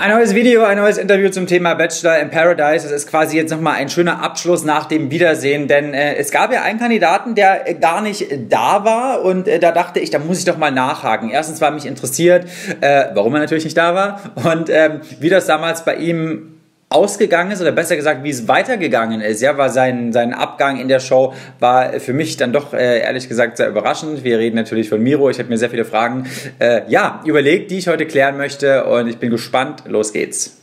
Ein neues Video, ein neues Interview zum Thema Bachelor in Paradise. Das ist quasi jetzt nochmal ein schöner Abschluss nach dem Wiedersehen, denn äh, es gab ja einen Kandidaten, der äh, gar nicht da war und äh, da dachte ich, da muss ich doch mal nachhaken. Erstens war mich interessiert, äh, warum er natürlich nicht da war und ähm, wie das damals bei ihm ausgegangen ist oder besser gesagt, wie es weitergegangen ist, ja, war sein, sein Abgang in der Show war für mich dann doch äh, ehrlich gesagt sehr überraschend. Wir reden natürlich von Miro. Ich habe mir sehr viele Fragen äh, ja überlegt, die ich heute klären möchte und ich bin gespannt. Los geht's.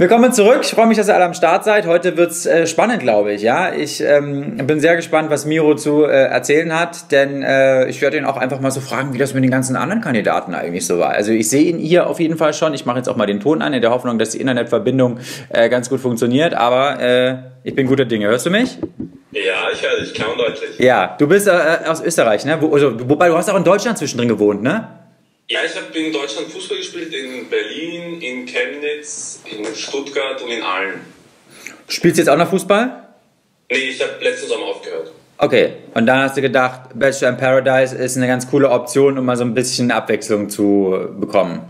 Willkommen zurück. Ich freue mich, dass ihr alle am Start seid. Heute wird's äh, spannend, glaube ich. Ja, ich ähm, bin sehr gespannt, was Miro zu äh, erzählen hat, denn äh, ich werde ihn auch einfach mal so fragen, wie das mit den ganzen anderen Kandidaten eigentlich so war. Also ich sehe ihn hier auf jeden Fall schon. Ich mache jetzt auch mal den Ton an, in der Hoffnung, dass die Internetverbindung äh, ganz gut funktioniert. Aber äh, ich bin guter Dinge. Hörst du mich? Ja, ich höre dich klar und deutlich. Ja, du bist äh, aus Österreich, ne? Wo, also, wobei du hast auch in Deutschland zwischendrin gewohnt, ne? Ja, ich habe in Deutschland Fußball gespielt, in Berlin, in Chemnitz, in Stuttgart und in Aalen. Spielst du jetzt auch noch Fußball? Nee, ich habe letzten Sommer aufgehört. Okay, und dann hast du gedacht, Bachelor in Paradise ist eine ganz coole Option, um mal so ein bisschen Abwechslung zu bekommen.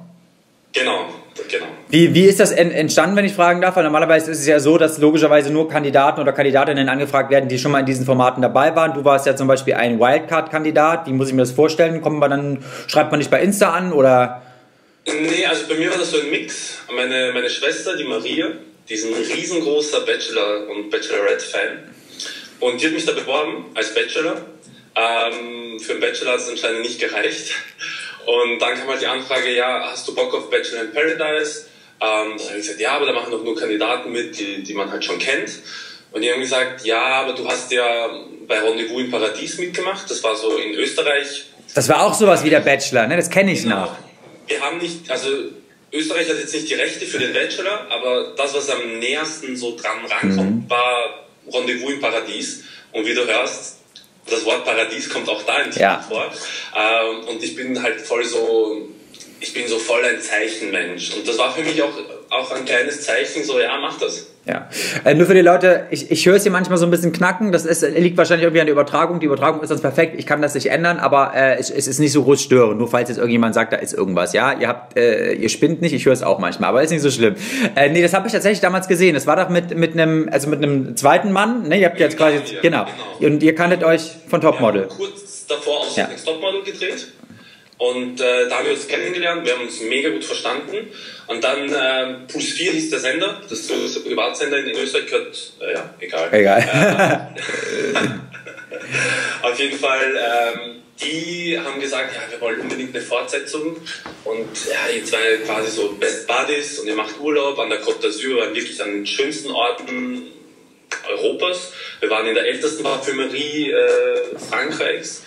Genau, genau. Wie, wie ist das entstanden, wenn ich fragen darf? Weil normalerweise ist es ja so, dass logischerweise nur Kandidaten oder Kandidatinnen angefragt werden, die schon mal in diesen Formaten dabei waren. Du warst ja zum Beispiel ein Wildcard-Kandidat. Wie muss ich mir das vorstellen? Kommt man dann, schreibt man dich bei Insta an oder? Nee, also bei mir war das so ein Mix. Meine, meine Schwester, die Maria, die ist ein riesengroßer Bachelor- und Bachelorette-Fan. Und die hat mich da beworben als Bachelor. Ähm, für einen Bachelor hat es anscheinend nicht gereicht. Und dann kam halt die Anfrage, ja, hast du Bock auf Bachelor in Paradise? Ähm, dann habe ich gesagt, ja, aber da machen doch nur Kandidaten mit, die, die man halt schon kennt. Und die haben gesagt, ja, aber du hast ja bei Rendezvous im Paradies mitgemacht. Das war so in Österreich. Das war auch sowas wie der Bachelor, ne? Das kenne ich genau. noch. Wir haben nicht, also Österreich hat jetzt nicht die Rechte für den Bachelor, aber das, was am nähersten so dran rankommt, mhm. war Rendezvous im Paradies. Und wie du hörst, das Wort Paradies kommt auch da im Titel ja. vor. Ähm, und ich bin halt voll so ich bin so voll ein Zeichenmensch. Und das war für mich auch, auch ein kleines Zeichen, so, ja, mach das. Ja. Äh, nur für die Leute, ich, ich höre es hier manchmal so ein bisschen knacken. Das ist, liegt wahrscheinlich irgendwie an der Übertragung. Die Übertragung ist sonst perfekt. Ich kann das nicht ändern, aber äh, es, es ist nicht so groß störend. Nur falls jetzt irgendjemand sagt, da ist irgendwas. Ja, ihr habt, äh, ihr spinnt nicht. Ich höre es auch manchmal, aber ist nicht so schlimm. Äh, nee, das habe ich tatsächlich damals gesehen. Das war doch mit mit einem, also mit einem zweiten Mann. Ne, ihr habt jetzt quasi, genau. genau. Und ihr kanntet euch von Topmodel. kurz davor aus ja. Topmodel gedreht. Und äh, da haben wir uns kennengelernt, wir haben uns mega gut verstanden. Und dann äh, Puls 4 hieß der Sender, das ist ein Privatsender in Österreich, gehört, äh, ja, egal. Egal. Äh, auf jeden Fall, ähm, die haben gesagt, ja, wir wollen unbedingt eine Fortsetzung. Und ja, ihr zwei quasi so Best Buddies und ihr macht Urlaub an der Côte d'Azur, waren wirklich an den schönsten Orten Europas. Wir waren in der ältesten Parfümerie äh, Frankreichs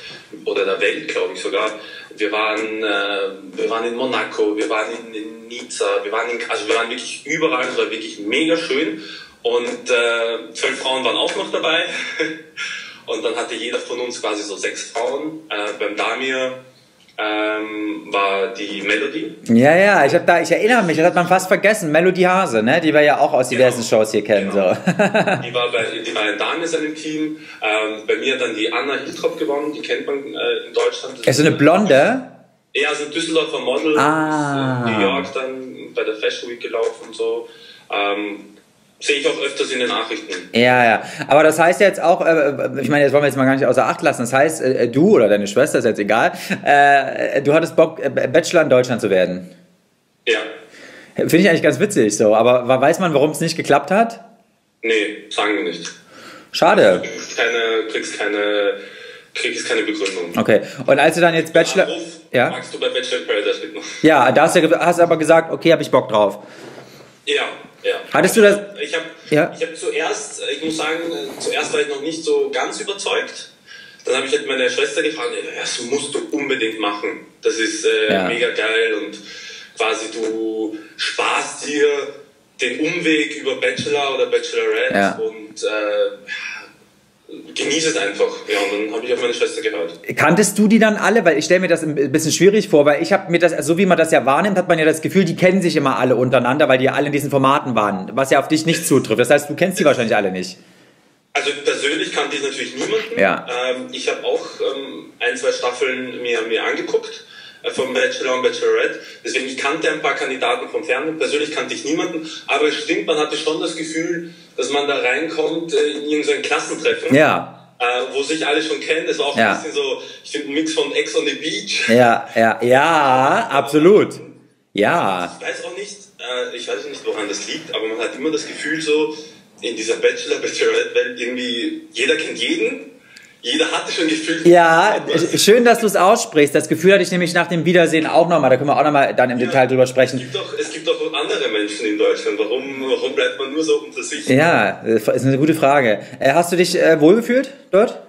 oder der Welt, glaube ich sogar. Wir waren, äh, wir waren in Monaco, wir waren in, in Nizza, wir waren in, also wir waren wirklich überall, es war wirklich mega schön. Und äh, zwölf Frauen waren auch noch dabei. Und dann hatte jeder von uns quasi so sechs Frauen. Äh, beim Damir ähm, war die Melody. Ja, ja, ich, hab da, ich erinnere mich, das hat man fast vergessen. Melody Hase, ne? die wir ja auch aus diversen genau. Shows hier kennen. Genau. So. die, war bei, die war in Danis an dem Team. Ähm, bei mir hat dann die Anna Hiltrop gewonnen, die kennt man äh, in Deutschland. Das ist so eine Blonde? Ja, so ein Düsseldorfer Model. Ah. Ist in New York dann bei der Fashion Week gelaufen und so. Ähm, Sehe ich auch öfters in den Nachrichten. Ja, ja. Aber das heißt jetzt auch, äh, ich meine, jetzt wollen wir jetzt mal gar nicht außer Acht lassen. Das heißt, äh, du oder deine Schwester, ist jetzt egal, äh, du hattest Bock, äh, Bachelor in Deutschland zu werden. Ja. Finde ich eigentlich ganz witzig so. Aber weiß man, warum es nicht geklappt hat? Nee, sagen wir nicht. Schade. Du kriegst keine, kriegst keine, kriegst keine Begründung. Okay. Und als du dann jetzt Bachelor. Anruf, ja? Magst du bei Bachelor in Paradise mitmachen? Ja, da hast du hast aber gesagt, okay, habe ich Bock drauf. Ja, ja. Hattest du das? Ich habe ja? hab zuerst, ich muss sagen, zuerst war ich noch nicht so ganz überzeugt. Dann habe ich halt meine Schwester gefragt, ja, das musst du unbedingt machen. Das ist äh, ja. mega geil und quasi du sparst dir den Umweg über Bachelor oder Bachelorette ja. und äh, genieße es einfach. Ja, und dann habe ich auf meine Schwester gehört. Kanntest du die dann alle? Weil ich stelle mir das ein bisschen schwierig vor, weil ich habe mir das, so wie man das ja wahrnimmt, hat man ja das Gefühl, die kennen sich immer alle untereinander, weil die ja alle in diesen Formaten waren, was ja auf dich nicht zutrifft. Das heißt, du kennst die wahrscheinlich alle nicht. Also persönlich kannte ich natürlich niemanden. Ja. Ähm, ich habe auch ähm, ein, zwei Staffeln mir, mir angeguckt äh, vom Bachelor und Bachelorette. Deswegen, ich kannte ein paar Kandidaten vom Fernsehen. Persönlich kannte ich niemanden. Aber es stimmt, man hatte schon das Gefühl, dass man da reinkommt äh, in irgendein Klassentreffen. Ja. Äh, wo sich alle schon kennen. Das war auch Ja. ein bisschen so, ich finde, ein Mix von Ex on the Beach. Ja, ja, ja, absolut. Ja. Ich weiß auch nicht, äh, ich weiß nicht, woran das liegt, aber man hat immer das Gefühl so, in dieser Bachelor, Bachelorette-Welt irgendwie, jeder kennt jeden, jeder hatte schon gefühlt. Ja, schön, dass du es aussprichst. Das Gefühl hatte ich nämlich nach dem Wiedersehen auch nochmal. Da können wir auch nochmal dann im Detail drüber Es sprechen. gibt, doch, es gibt doch andere Menschen in Deutschland. Warum, warum bleibt man nur so unter sich? Ja, ist eine gute Frage. Äh, Hast du dich äh, wohlgefühlt dort?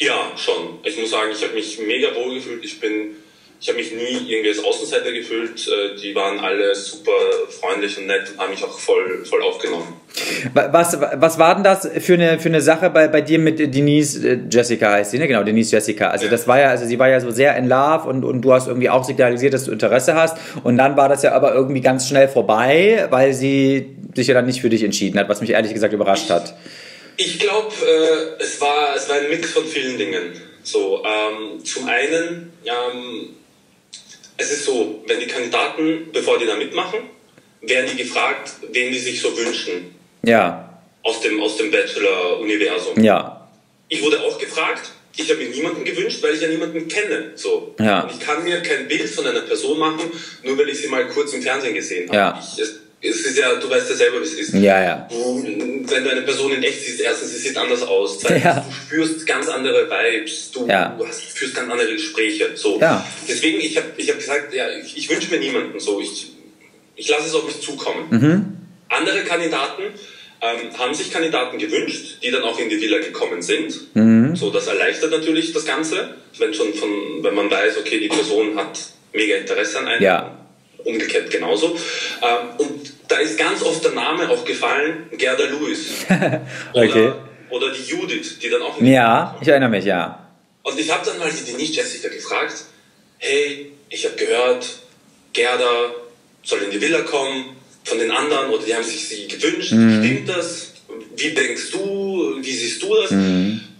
Ja, schon. Ich muss sagen, ich habe mich mega wohl gefühlt. Ich bin, ich habe mich nie irgendwie als Außenseiter gefühlt. Äh, Die waren alle super freundlich und nett und haben mich auch voll, voll aufgenommen. Wa- Was, was war denn das für eine, für eine Sache bei, bei dir mit Denise äh, Jessica heißt sie, ne? Genau, Denise Jessica. Also das war ja, also sie war ja so sehr in Love und, und du hast irgendwie auch signalisiert, dass du Interesse hast. Und dann war das ja aber irgendwie ganz schnell vorbei, weil sie sich ja dann nicht für dich entschieden hat, was mich ehrlich gesagt überrascht hat. Ich glaube, äh, es, war, es war ein Mix von vielen Dingen. So, ähm, zum einen, ähm, es ist so, wenn die Kandidaten, bevor die da mitmachen, werden die gefragt, wen die sich so wünschen Ja, aus dem, aus dem Bachelor-Universum. ja, Ich wurde auch gefragt, ich habe mir niemanden gewünscht, weil ich ja niemanden kenne. So. Ja. Und ich kann mir kein Bild von einer Person machen, nur weil ich sie mal kurz im Fernsehen gesehen habe. Ja. Ich, es, es ist ja, du weißt ja selber, wie es ist. ja, ja. Du, wenn du eine Person in echt siehst, erstens, sie sieht anders aus. Zweitens, Ja. du spürst ganz andere Vibes. Du, Ja. du hast, führst ganz andere Gespräche. So. Ja. Deswegen, ich habe ich hab gesagt, ja, ich, ich wünsche mir niemanden. So. Ich, ich lasse es auf mich zukommen. Mhm. Andere Kandidaten ähm, haben sich Kandidaten gewünscht, die dann auch in die Villa gekommen sind. Mhm. So, das erleichtert natürlich das Ganze, wenn schon von, wenn man weiß, okay, die Person hat mega Interesse an einem. Ja. Umgekehrt genauso. Ähm, und da ist ganz oft der Name auch gefallen, Gerda Lewis. Oder, Okay. oder die Judith, die dann auch Ja, ich erinnere mich, ja. und ich habe dann mal die Denise Jessica gefragt, hey, ich habe gehört, Gerda soll in die Villa kommen, von den anderen, oder die haben sich sie gewünscht, stimmt das? Wie denkst du, wie siehst du das? Und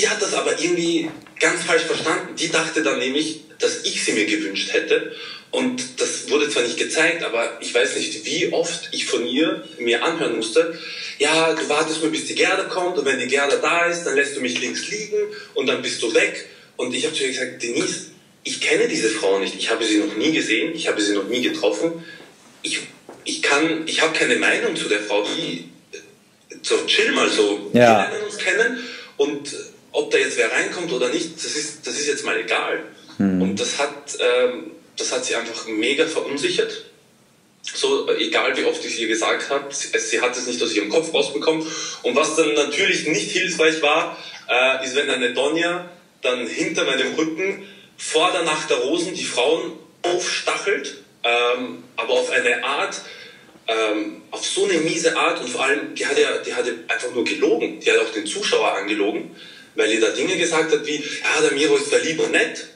die hat das aber irgendwie ganz falsch verstanden. Die dachte dann nämlich, dass ich sie mir gewünscht hätte. Und das wurde zwar nicht gezeigt, aber ich weiß nicht, wie oft ich von ihr mir anhören musste, ja, du wartest nur, bis die Gerda kommt und wenn die Gerda da ist, dann lässt du mich links liegen und dann bist du weg. Und ich habe zu ihr gesagt, Denise, ich kenne diese Frau nicht, ich habe sie noch nie gesehen, ich habe sie noch nie getroffen. Ich, ich kann, ich habe keine Meinung zu der Frau. Wie, so chill mal so. Ja. Wir lernen uns kennen und äh, ob da jetzt wer reinkommt oder nicht, das ist, das ist jetzt mal egal. Und das hat, ähm, das hat sie einfach mega verunsichert. So, egal wie oft ich ihr gesagt habe, sie, sie hat es nicht aus ihrem Kopf rausbekommen. Und was dann natürlich nicht hilfreich war, äh, ist, wenn eine Donja dann hinter meinem Rücken vor der Nacht der Rosen die Frauen aufstachelt, ähm, aber auf eine Art, ähm, auf so eine miese Art und vor allem, die hat ja, die hatte einfach nur gelogen. Die hat auch den Zuschauer angelogen, weil die da Dinge gesagt hat wie, ja, der Miro ist da lieb und nett,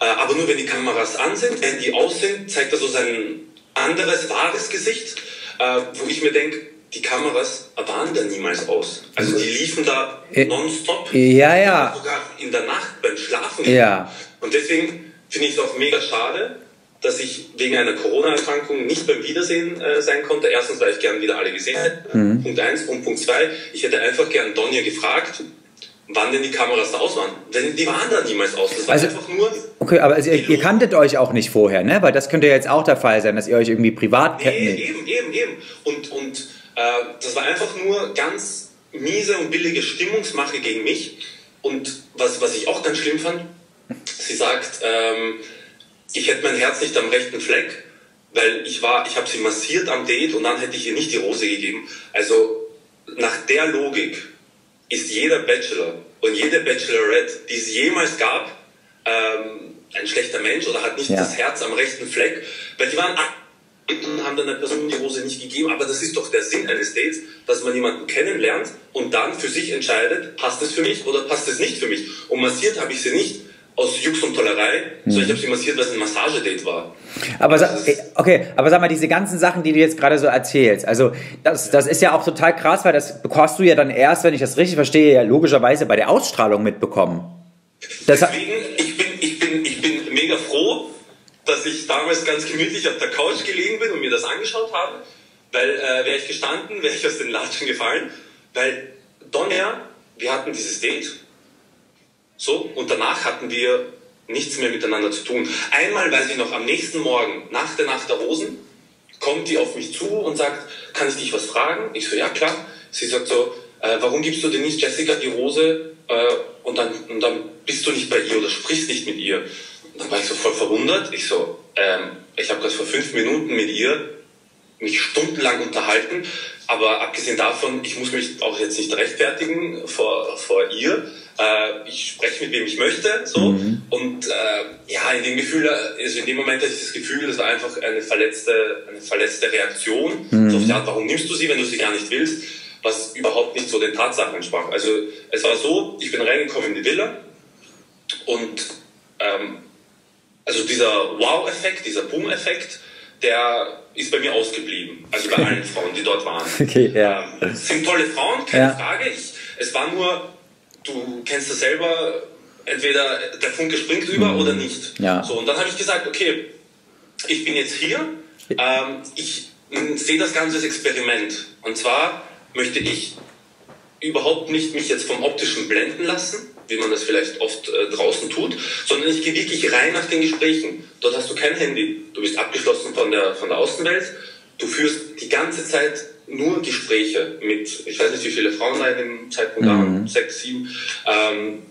äh, aber nur wenn die Kameras an sind, wenn die aus sind, zeigt er so sein anderes, wahres Gesicht, äh, wo ich mir denke, die Kameras waren da niemals aus. Also die liefen da Äh, nonstop. ja, ja. Sogar in der Nacht beim Schlafen. Ja. Und deswegen finde ich es auch mega schade, dass ich wegen einer Corona-Erkrankung nicht beim Wiedersehen äh, sein konnte. Erstens, weil ich gern wieder alle gesehen hätte. Punkt eins. Und Punkt zwei, ich hätte einfach gern Donja gefragt, wann denn die Kameras da aus waren. Denn die waren da niemals aus. Das war Also- einfach nur... Okay, aber also ihr, ihr kanntet euch auch nicht vorher, ne? Weil das könnte ja jetzt auch der Fall sein, dass ihr euch irgendwie privat kennt. Nee, eben, eben, eben. Und, und äh, das war einfach nur ganz miese und billige Stimmungsmache gegen mich. Und was, was ich auch ganz schlimm fand, sie sagt, ähm, ich hätte mein Herz nicht am rechten Fleck, weil ich war, ich habe sie massiert am Date und dann hätte ich ihr nicht die Rose gegeben. Also nach der Logik ist jeder Bachelor und jede Bachelorette, die es jemals gab, ähm, ein schlechter Mensch oder hat nicht Ja. das Herz am rechten Fleck, weil die waren und haben dann der Person die Rose nicht gegeben. Aber das ist doch der Sinn eines Dates, dass man jemanden kennenlernt und dann für sich entscheidet, passt es für mich oder passt es nicht für mich. Und massiert habe ich sie nicht aus Jux und Tollerei, mhm. sondern ich habe sie massiert, weil es ein Massagedate war. Aber okay, aber sag mal, diese ganzen Sachen, die du jetzt gerade so erzählst, also das, das ist ja auch total krass, weil das hast du ja dann erst, wenn ich das richtig verstehe, ja logischerweise bei der Ausstrahlung mitbekommen. Das Deswegen, ich bin, ich bin, ich bin mega froh, dass ich damals ganz gemütlich auf der Couch gelegen bin und mir das angeschaut habe, weil äh, wäre ich gestanden, wäre ich aus den Latschen gefallen, weil Donner, wir hatten dieses Date so, und danach hatten wir nichts mehr miteinander zu tun. Einmal weiß ich noch, am nächsten Morgen, nach der Nacht der Rosen, kommt die auf mich zu und sagt, kann ich dich was fragen? Ich so, ja klar. Sie sagt so, äh, warum gibst du Denise Jessica die Rose äh, und, dann, und dann bist du nicht bei ihr oder sprichst nicht mit ihr? Und dann war ich so voll verwundert. Ich so, ähm, ich habe gerade vor fünf Minuten mit ihr mich stundenlang unterhalten, aber abgesehen davon, ich muss mich auch jetzt nicht rechtfertigen vor, vor ihr äh, ich spreche mit wem ich möchte, so. Mhm. Und äh, ja, in dem Gefühl, also in dem Moment hatte ich das Gefühl, das war einfach eine verletzte, eine verletzte Reaktion. Mhm. So auf die Art, warum nimmst du sie, wenn du sie gar nicht willst? Was überhaupt nicht so den Tatsachen entsprach. Also es war so, ich bin reingekommen in die Villa und ähm, also dieser Wow-Effekt, dieser Boom-Effekt, der ist bei mir ausgeblieben. Also bei allen Frauen, die dort waren. Okay, ja. Ähm, es sind tolle Frauen, keine ja. Frage. Ich, es war nur du kennst das selber, entweder der Funke springt über mhm. oder nicht. Ja. So, und dann habe ich gesagt, okay, ich bin jetzt hier, ähm, ich sehe das Ganze als Experiment. Und zwar möchte ich überhaupt nicht mich jetzt vom optischen blenden lassen, wie man das vielleicht oft äh, draußen tut, sondern ich gehe wirklich rein nach den Gesprächen. Dort hast du kein Handy, du bist abgeschlossen von der, von der Außenwelt, du führst die ganze Zeit nur Gespräche mit, ich weiß nicht, wie viele Frauen da in dem Zeitpunkt mhm. waren, sechs, sieben. Ähm,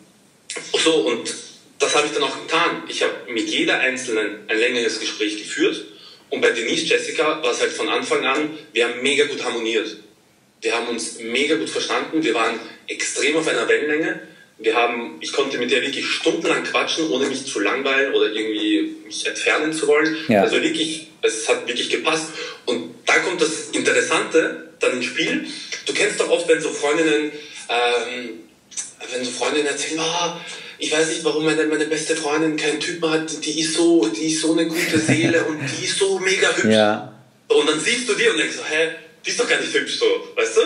so, und das habe ich dann auch getan. Ich habe mit jeder Einzelnen ein längeres Gespräch geführt. Und bei Denise Jessica war es halt von Anfang an, wir haben mega gut harmoniert. Wir haben uns mega gut verstanden. Wir waren extrem auf einer Wellenlänge. Wir haben, ich konnte mit der wirklich stundenlang quatschen, ohne mich zu langweilen oder irgendwie mich entfernen zu wollen. Ja. Also wirklich, es hat wirklich gepasst. Und da kommt das Interessante dann ins Spiel. Du kennst doch oft, wenn so Freundinnen, ähm, wenn so Freundinnen erzählen, oh, ich weiß nicht, warum meine, meine beste Freundin keinen Typen hat, die ist so, die ist so eine gute Seele und die ist so mega hübsch. Ja. Und dann siehst du die und denkst so, hä, die ist doch gar nicht hübsch so, weißt du?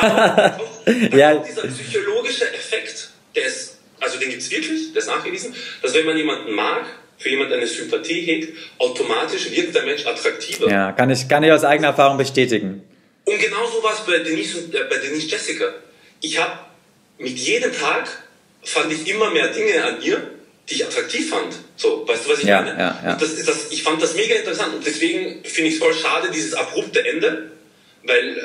Aber ja. dieser psychologische Effekt, der ist, also den gibt es wirklich, der ist nachgewiesen, dass wenn man jemanden mag, für jemanden eine Sympathie hegt, automatisch wirkt der Mensch attraktiver. Ja, kann ich, kann ich aus eigener Erfahrung bestätigen. Und genauso war es bei Denise, äh, bei Denise Jessica. Ich habe mit jedem Tag fand ich immer mehr Dinge an ihr, die ich attraktiv fand. So, weißt du, was ich ja, meine? Ja, ja. Das ist das, ich fand das mega interessant und deswegen finde ich es voll schade, dieses abrupte Ende, weil äh,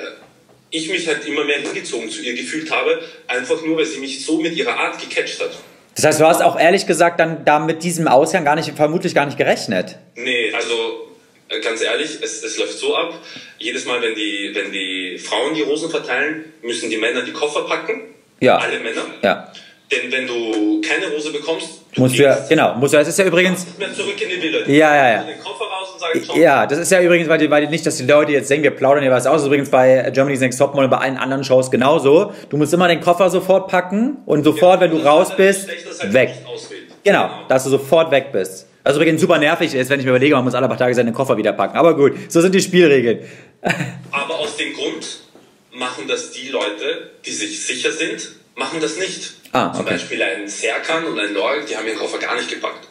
ich mich halt immer mehr hingezogen zu ihr gefühlt habe, einfach nur, weil sie mich so mit ihrer Art gecatcht hat. Das heißt, du hast auch ehrlich gesagt dann da mit diesem Ausgang gar nicht, vermutlich gar nicht gerechnet. Nee, also äh, ganz ehrlich, es, es läuft so ab. Jedes Mal, wenn die, wenn die Frauen die Rosen verteilen, müssen die Männer die Koffer packen. Ja. Alle Männer. Ja. Denn wenn du keine Rose bekommst, musst du ja, genau, musst du, das ist ja übrigens. Mehr zurück in die Villa. Ja, ja, ja. Den Koffer raus und sagen, ja, das ist ja übrigens, weil, die, weil die nicht, dass die Leute jetzt denken, wir plaudern hier was aus. Das ist übrigens bei Germany's Next Topmodel und bei allen anderen Shows genauso. Du musst immer den Koffer sofort packen und sofort, ja, wenn du raus bist, halt weg. Genau, genau, dass du sofort weg bist. Was übrigens super nervig ist, wenn ich mir überlege, man muss alle paar Tage seinen Koffer wieder packen. Aber gut, so sind die Spielregeln. Aber aus dem Grund machen das die Leute, die sich sicher sind, machen das nicht. Ah, okay. Zum Beispiel ein Serkan und ein Lorg, die haben ihren Koffer gar nicht gepackt.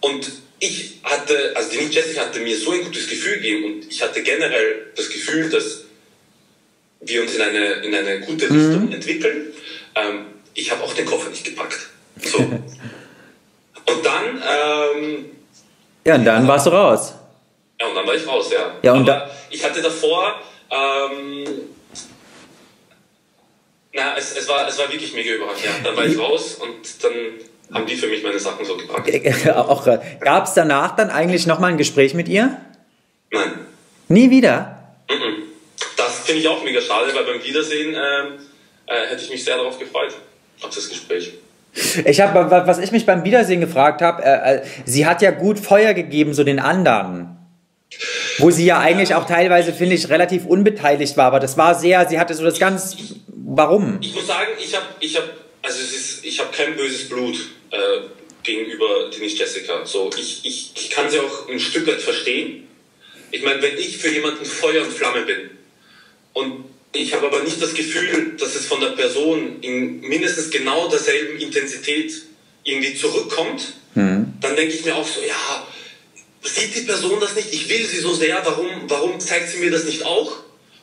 Und ich hatte, also die Jessica hatte mir so ein gutes Gefühl gegeben und ich hatte generell das Gefühl, dass wir uns in eine, in eine gute mhm. Richtung mhm. entwickeln. Ähm, ich habe auch den Koffer nicht gepackt. So. und dann. Ähm, ja, und dann warst du raus. Ja, und dann war ich raus, ja. ja und Aber ich hatte davor. Ähm, na, es, es, war, es war wirklich mega überraschend. Ja. Dann war ich raus und dann haben die für mich meine Sachen so gepackt. Auch, Gab es danach dann eigentlich nochmal ein Gespräch mit ihr? Nein. Nie wieder? Das finde ich auch mega schade, weil beim Wiedersehen äh, äh, hätte ich mich sehr darauf gefreut, auf das Gespräch. Ich habe, was ich mich beim Wiedersehen gefragt habe, äh, äh, sie hat ja gut Feuer gegeben, so den anderen. Wo sie ja eigentlich auch teilweise, finde ich, relativ unbeteiligt war, aber das war sehr, sie hatte so das ganz, warum? Ich muss sagen, ich habe, ich habe, also es ist, ich habe kein böses Blut äh, gegenüber Denise Jessica. So, ich, ich, ich kann sie auch ein Stück weit verstehen. Ich meine, wenn ich für jemanden Feuer und Flamme bin und ich habe aber nicht das Gefühl, dass es von der Person in mindestens genau derselben Intensität irgendwie zurückkommt, mhm. dann denke ich mir auch so, ja, sieht die Person das nicht? Ich will sie so sehr, warum, warum zeigt sie mir das nicht auch?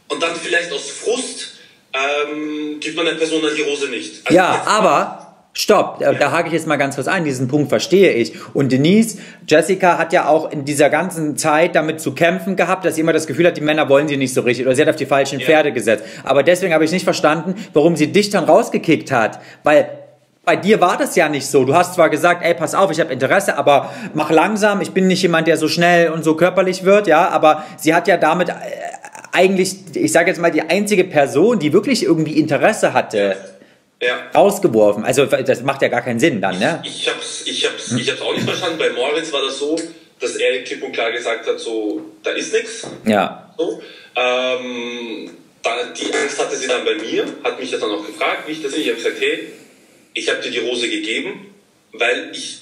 Und dann vielleicht aus Frust ähm, gibt man der Person dann die Rose nicht. Also ja, aber Stopp, da, da hake ich jetzt mal ganz kurz ein, diesen Punkt verstehe ich. Und Denise, Jessica hat ja auch in dieser ganzen Zeit damit zu kämpfen gehabt, dass sie immer das Gefühl hat, die Männer wollen sie nicht so richtig oder sie hat auf die falschen ja. Pferde gesetzt. Aber deswegen habe ich nicht verstanden, warum sie dich dann rausgekickt hat. Weil bei dir war das ja nicht so. Du hast zwar gesagt, ey, pass auf, ich habe Interesse, aber mach langsam. Ich bin nicht jemand, der so schnell und so körperlich wird, ja. Aber sie hat ja damit äh, eigentlich, ich sage jetzt mal, die einzige Person, die wirklich irgendwie Interesse hatte ja. rausgeworfen. Also das macht ja gar keinen Sinn dann, ne? Ich, ich hab's, ich hab's, hm. ich hab's auch nicht verstanden. Bei Moritz war das so, dass er klipp und klar gesagt hat, so, da ist nichts. Ja. So. Ähm, dann, die Angst hatte sie dann bei mir, hat mich dann auch gefragt, wie ich das sehe. Ich habe gesagt, hey, ich habe dir die Rose gegeben, weil ich,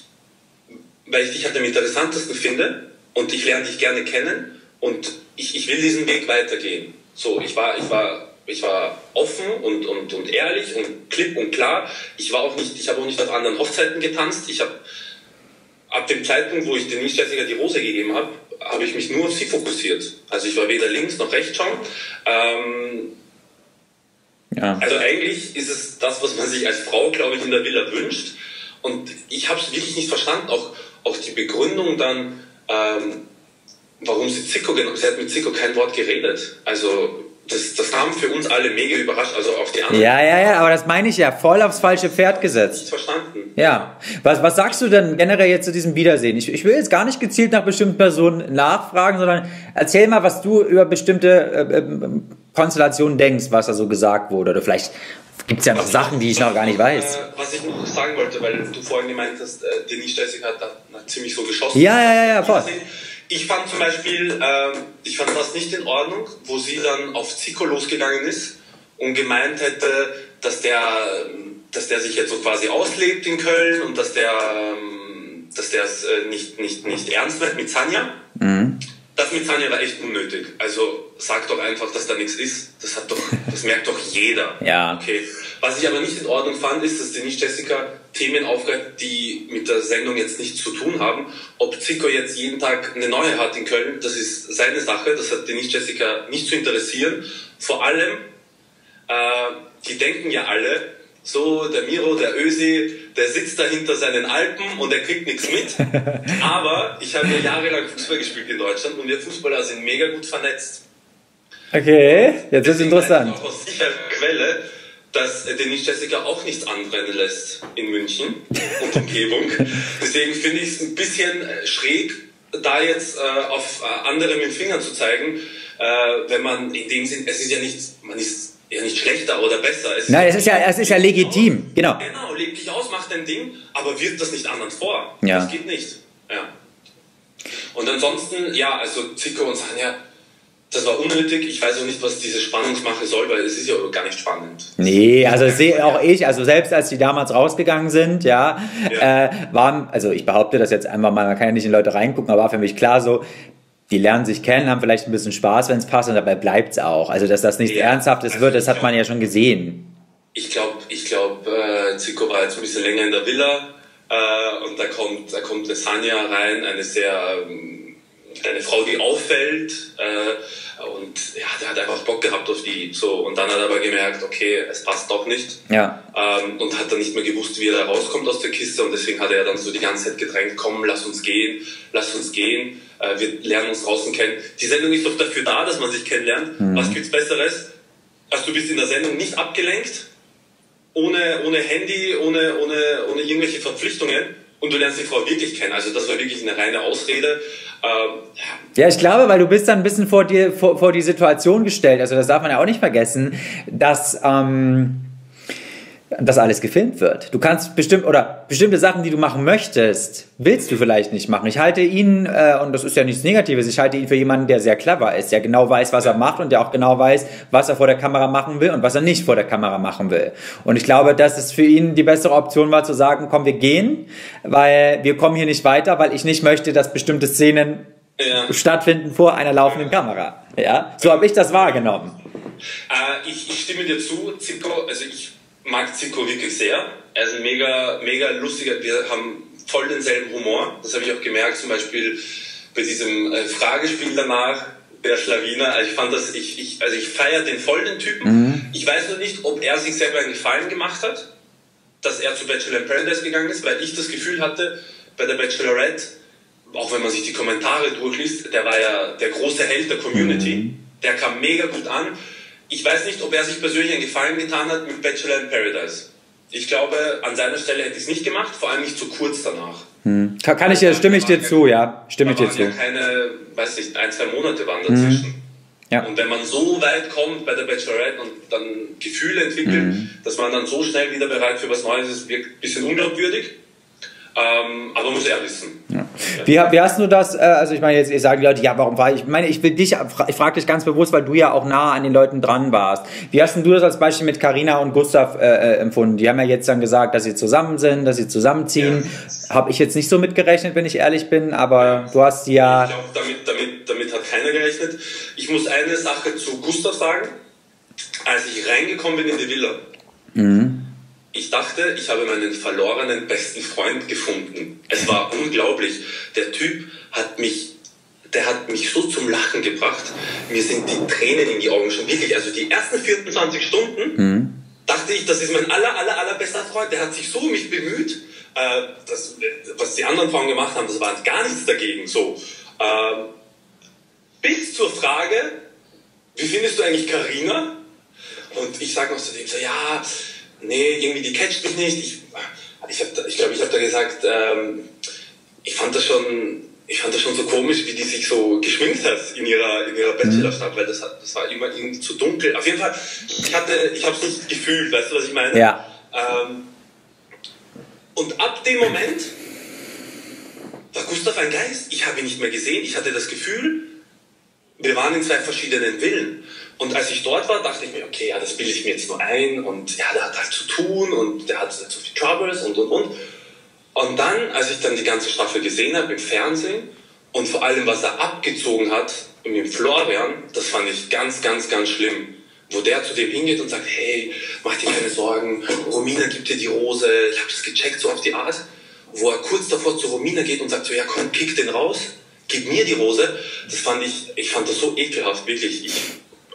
weil ich dich halt am interessantesten finde und ich lerne dich gerne kennen und ich, ich will diesen Weg weitergehen. So, ich war, ich war ich war offen und, und, und ehrlich und klipp und klar. Ich war auch nicht, ich habe auch nicht auf anderen Hochzeiten getanzt. Ich habe ab dem Zeitpunkt, wo ich Denise Jessica die Rose gegeben habe, habe ich mich nur auf sie fokussiert. Also ich war weder links noch rechts schon. Ähm, ja. Also eigentlich ist es das, was man sich als Frau, glaube ich, in der Villa wünscht. Und ich habe es wirklich nicht verstanden. Auch, auch die Begründung dann, ähm, warum sie Zico, sie hat mit Zico kein Wort geredet. Also das, das kam für uns alle mega überrascht, also auf die anderen. Ja, ja, ja, aber das meine ich ja, voll aufs falsche Pferd gesetzt. Nicht verstanden. Ja. Was, was sagst du denn generell jetzt zu diesem Wiedersehen? Ich, ich will jetzt gar nicht gezielt nach bestimmten Personen nachfragen, sondern erzähl mal, was du über bestimmte äh, äh, Konstellationen denkst, was da so gesagt wurde. Oder vielleicht gibt es ja noch was Sachen, die ich noch gar nicht weiß. Äh, was ich noch sagen wollte, weil du vorhin gemeint hast, äh, Denise Jessica hat da ziemlich so geschossen. Ja, ja, ja, ja, voll. Ich fand zum Beispiel, äh, ich fand das nicht in Ordnung, wo sie dann auf Zico losgegangen ist und gemeint hätte, dass der, dass der sich jetzt so quasi auslebt in Köln und dass der, ähm, dass der es äh, nicht, nicht, nicht ernst wird mit Sanja. Mhm. Das mit Sanja war echt unnötig. Also sag doch einfach, dass da nichts ist. Das hat doch, das merkt doch jeder. Ja. Okay. Was ich aber nicht in Ordnung fand, ist, dass Denise Jessica Themen aufgreift, die mit der Sendung jetzt nichts zu tun haben. Ob Zico jetzt jeden Tag eine neue hat in Köln, das ist seine Sache. Das hat Denise Jessica nicht zu interessieren. Vor allem, äh, die denken ja alle, so, der Miro, der Ösi, der sitzt da hinter seinen Alpen und er kriegt nichts mit. Aber ich habe ja jahrelang Fußball gespielt in Deutschland und wir Fußballer sind mega gut vernetzt. Okay, jetzt ist interessant. Dass Denise Jessica auch nichts anbrennen lässt in München und Umgebung. Deswegen finde ich es ein bisschen äh, schräg, da jetzt äh, auf äh, andere mit Fingern zu zeigen, äh, wenn man in dem Sinn, es ist ja nicht, man ist ja nicht schlechter oder besser. Es Nein, es ist ja, es ist ja legitim, aus. genau. Genau, leg dich aus, mach dein Ding, aber wirft das nicht anderen vor. Ja. Das geht nicht. Ja. Und ansonsten, ja, also Zico und Sanja, das war unnötig. Ich weiß auch nicht, was diese Spannungsmache soll, weil es ist ja gar nicht spannend. Nee, also sehe auch ich, also selbst als die damals rausgegangen sind, ja, ja. Äh, waren, also ich behaupte das jetzt einmal mal, man kann ja nicht in Leute reingucken, aber war für mich klar so, die lernen sich kennen, haben vielleicht ein bisschen Spaß, wenn es passt und dabei bleibt es auch. Also dass das nichts ja, Ernsthaftes also wird, das hat man ja schon gesehen. Ich glaube, ich glaube, äh, Zico war jetzt ein bisschen länger in der Villa äh, und da kommt, da kommt eine Sanja rein, eine sehr, ähm, eine Frau, die auffällt. Äh, und ja, der hat einfach Bock gehabt auf die. So, und dann hat er aber gemerkt, okay, es passt doch nicht. Ja. Ähm, und hat dann nicht mehr gewusst, wie er da rauskommt aus der Kiste. Und deswegen hat er dann so die ganze Zeit gedrängt, komm, lass uns gehen, lass uns gehen. Äh, wir lernen uns draußen kennen. Die Sendung ist doch dafür da, dass man sich kennenlernt. Mhm. Was gibt's Besseres? Also du bist in der Sendung nicht abgelenkt, ohne, ohne Handy, ohne, ohne, ohne irgendwelche Verpflichtungen. Und du lernst die Frau wirklich kennen. Also das war wirklich eine reine Ausrede. Ähm, ja, ich glaube, weil du bist dann ein bisschen vor, dir, vor, vor die Situation gestellt. Also das darf man ja auch nicht vergessen, dass... Ähm dass alles gefilmt wird. Du kannst bestimmt oder bestimmte Sachen, die du machen möchtest, willst du vielleicht nicht machen. Ich halte ihn, äh, und das ist ja nichts Negatives, ich halte ihn für jemanden, der sehr clever ist, der genau weiß, was er macht und der auch genau weiß, was er vor der Kamera machen will und was er nicht vor der Kamera machen will. Und ich glaube, dass es für ihn die bessere Option war, zu sagen, komm, wir gehen, weil wir kommen hier nicht weiter, weil ich nicht möchte, dass bestimmte Szenen ja. stattfinden vor einer laufenden Kamera. Ja, so habe ich das wahrgenommen. Äh, ich, ich stimme dir zu, Zico. Also ich mag Zico wirklich sehr. Er ist ein mega, mega lustiger. Wir haben voll denselben Humor. Das habe ich auch gemerkt, zum Beispiel bei diesem äh, Fragespiel danach, der Schlawiner. Also ich fand das, ich, ich, also ich feiere den voll, den Typen. Mhm. Ich weiß nur nicht, ob er sich selber einen Gefallen gemacht hat, dass er zu Bachelor in Paradise gegangen ist, weil ich das Gefühl hatte, bei der Bachelorette, auch wenn man sich die Kommentare durchliest, der war ja der große Held der Community. Mhm. Der kam mega gut an. Ich weiß nicht, ob er sich persönlich einen Gefallen getan hat mit Bachelor in Paradise. Ich glaube, an seiner Stelle hätte ich es nicht gemacht, vor allem nicht zu kurz danach. Hm. Kann, kann ich dir, stimme ich dir zu, ja. Stimme ich dir zu. Ja keine, weiß nicht, ein, zwei Monate waren dazwischen. Hm. Ja. Und wenn man so weit kommt bei der Bachelorette und dann Gefühle entwickelt, mhm. dass man dann so schnell wieder bereit für was Neues ist, wirkt ein bisschen unglaubwürdig. Ähm, aber muss er wissen. Ja. Wie, wie, hast du das, äh, also ich meine, jetzt sagen die Leute, ja, warum war ich, ich meine, ich will dich, ich frage dich ganz bewusst, weil du ja auch nah an den Leuten dran warst. Wie hast du das als Beispiel mit Karina und Gustav äh, äh, empfunden? Die haben ja jetzt dann gesagt, dass sie zusammen sind, dass sie zusammenziehen. Ja. Habe ich jetzt nicht so mitgerechnet, wenn ich ehrlich bin, aber ja. du hast ja... Ich glaube, damit, damit, damit hat keiner gerechnet. Ich muss eine Sache zu Gustav sagen. Als ich reingekommen bin in die Villa, mhm ich dachte, ich habe meinen verlorenen besten Freund gefunden. Es war unglaublich. Der Typ hat mich, der hat mich so zum Lachen gebracht. Mir sind die Tränen in die Augen schon wirklich. Also die ersten 24 Stunden mhm. dachte ich, das ist mein aller, aller, allerbester Freund. Der hat sich so um mich bemüht. Äh, das, was die anderen Frauen gemacht haben, das war gar nichts dagegen. So. Äh, bis zur Frage, wie findest du eigentlich Karina? Und ich sage noch zu dem so, ja, nee, irgendwie die catcht mich nicht. Ich, ich glaube, ich, glaub, ich habe da gesagt, ähm, ich fand das schon, ich fand das schon so komisch, wie die sich so geschminkt hat in ihrer, in ihrer Bachelorstadt, weil das, hat, das war immer irgendwie zu dunkel. Auf jeden Fall, ich hatte, ich habe es nicht gefühlt, weißt du, was ich meine? Ja. Ähm, und ab dem Moment war Gustav ein Geist. Ich habe ihn nicht mehr gesehen. Ich hatte das Gefühl, wir waren in zwei verschiedenen Villen. Und als ich dort war, dachte ich mir, okay, ja, das bilde ich mir jetzt nur ein und ja, der hat halt zu tun und der hat so viel Troubles und und und. Und dann, als ich dann die ganze Staffel gesehen habe im Fernsehen und vor allem, was er abgezogen hat mit dem Florian, das fand ich ganz, ganz, ganz schlimm. Wo der zu dem hingeht und sagt, hey, mach dir keine Sorgen, Romina gibt dir die Rose, ich habe das gecheckt, so auf die Art. Wo er kurz davor zu Romina geht und sagt so, ja komm, kick den raus, gib mir die Rose. Das fand ich, ich fand das so ekelhaft, wirklich. Ich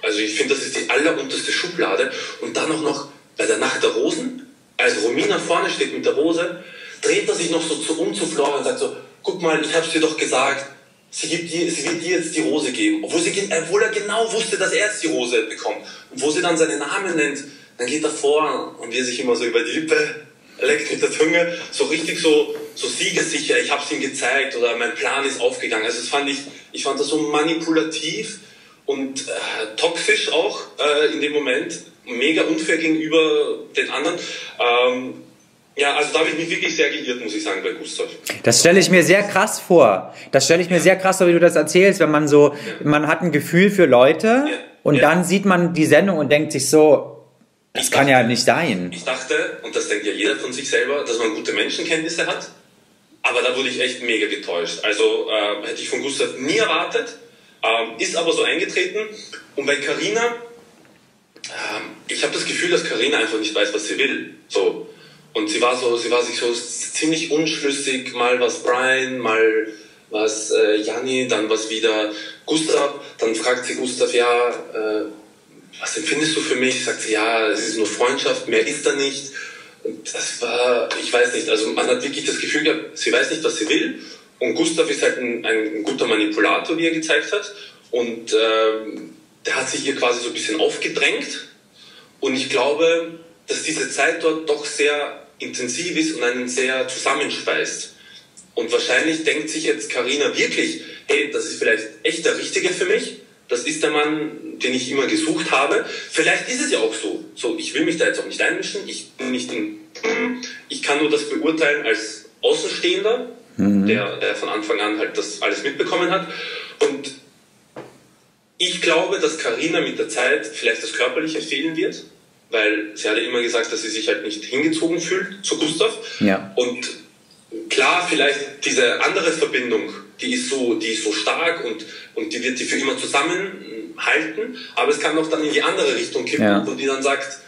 also ich finde, das ist die allerunterste Schublade. Und dann auch noch bei der Nacht der Rosen, als Romina vorne steht mit der Rose, dreht er sich noch so zu, um zu Flora und sagt so, guck mal, ich hab's dir doch gesagt, sie, gibt dir, sie wird dir jetzt die Rose geben. Obwohl, sie, obwohl er genau wusste, dass er jetzt die Rose bekommt. Und wo sie dann seinen Namen nennt, dann geht er vor und wie er sich immer so über die Lippe leckt mit der Zunge, so richtig so, so siegessicher, ich hab's ihm gezeigt oder mein Plan ist aufgegangen. Also das fand ich, ich fand das so manipulativ und äh, toxisch auch äh, in dem Moment, mega unfair gegenüber den anderen. Ähm, ja, also da habe ich mich wirklich sehr geirrt, muss ich sagen, bei Gustav. Das stelle ich mir sehr krass vor. Das stelle ich mir ja. sehr krass vor, wie du das erzählst, wenn man so, ja. man hat ein Gefühl für Leute ja. und dann sieht man die Sendung und denkt sich so, das ich kann dachte, ja nicht sein. Ich dachte, und das denkt ja jeder von sich selber, dass man gute Menschenkenntnisse hat. Aber da wurde ich echt mega getäuscht. Also äh, hätte ich von Gustav nie erwartet. Ähm, ist aber so eingetreten. Und bei Carina, ähm, ich habe das Gefühl, dass Carina einfach nicht weiß, was sie will. So. Und sie war so, sie war sich so ziemlich unschlüssig, mal was Brian, mal was äh, Janni, dann was wieder Gustav. Dann fragt sie Gustav, ja, äh, was empfindest du für mich? Sagt sie, ja, es ist nur Freundschaft, mehr ist da nicht. Und das war, ich weiß nicht, also man hat wirklich das Gefühl gehabt, sie weiß nicht, was sie will und Gustav ist halt ein, ein guter Manipulator, wie er gezeigt hat. Und ähm, der hat sich hier quasi so ein bisschen aufgedrängt. Und ich glaube, dass diese Zeit dort doch sehr intensiv ist und einen sehr zusammenspeist. Und wahrscheinlich denkt sich jetzt Karina wirklich, hey, das ist vielleicht echt der Richtige für mich. Das ist der Mann, den ich immer gesucht habe. Vielleicht ist es ja auch so. So, ich will mich da jetzt auch nicht einmischen. Ich bin nicht in, ich kann nur das beurteilen als Außenstehender, mhm. der, der von Anfang an halt das alles mitbekommen hat. Und ich glaube, dass Karina mit der Zeit vielleicht das Körperliche fehlen wird, weil sie hatte immer gesagt, dass sie sich halt nicht hingezogen fühlt zu Gustav. Ja. Und klar, vielleicht diese andere Verbindung, die ist so, die ist so stark und, und die wird sie für immer zusammenhalten, aber es kann auch dann in die andere Richtung kippen, ja. wo die dann sagt,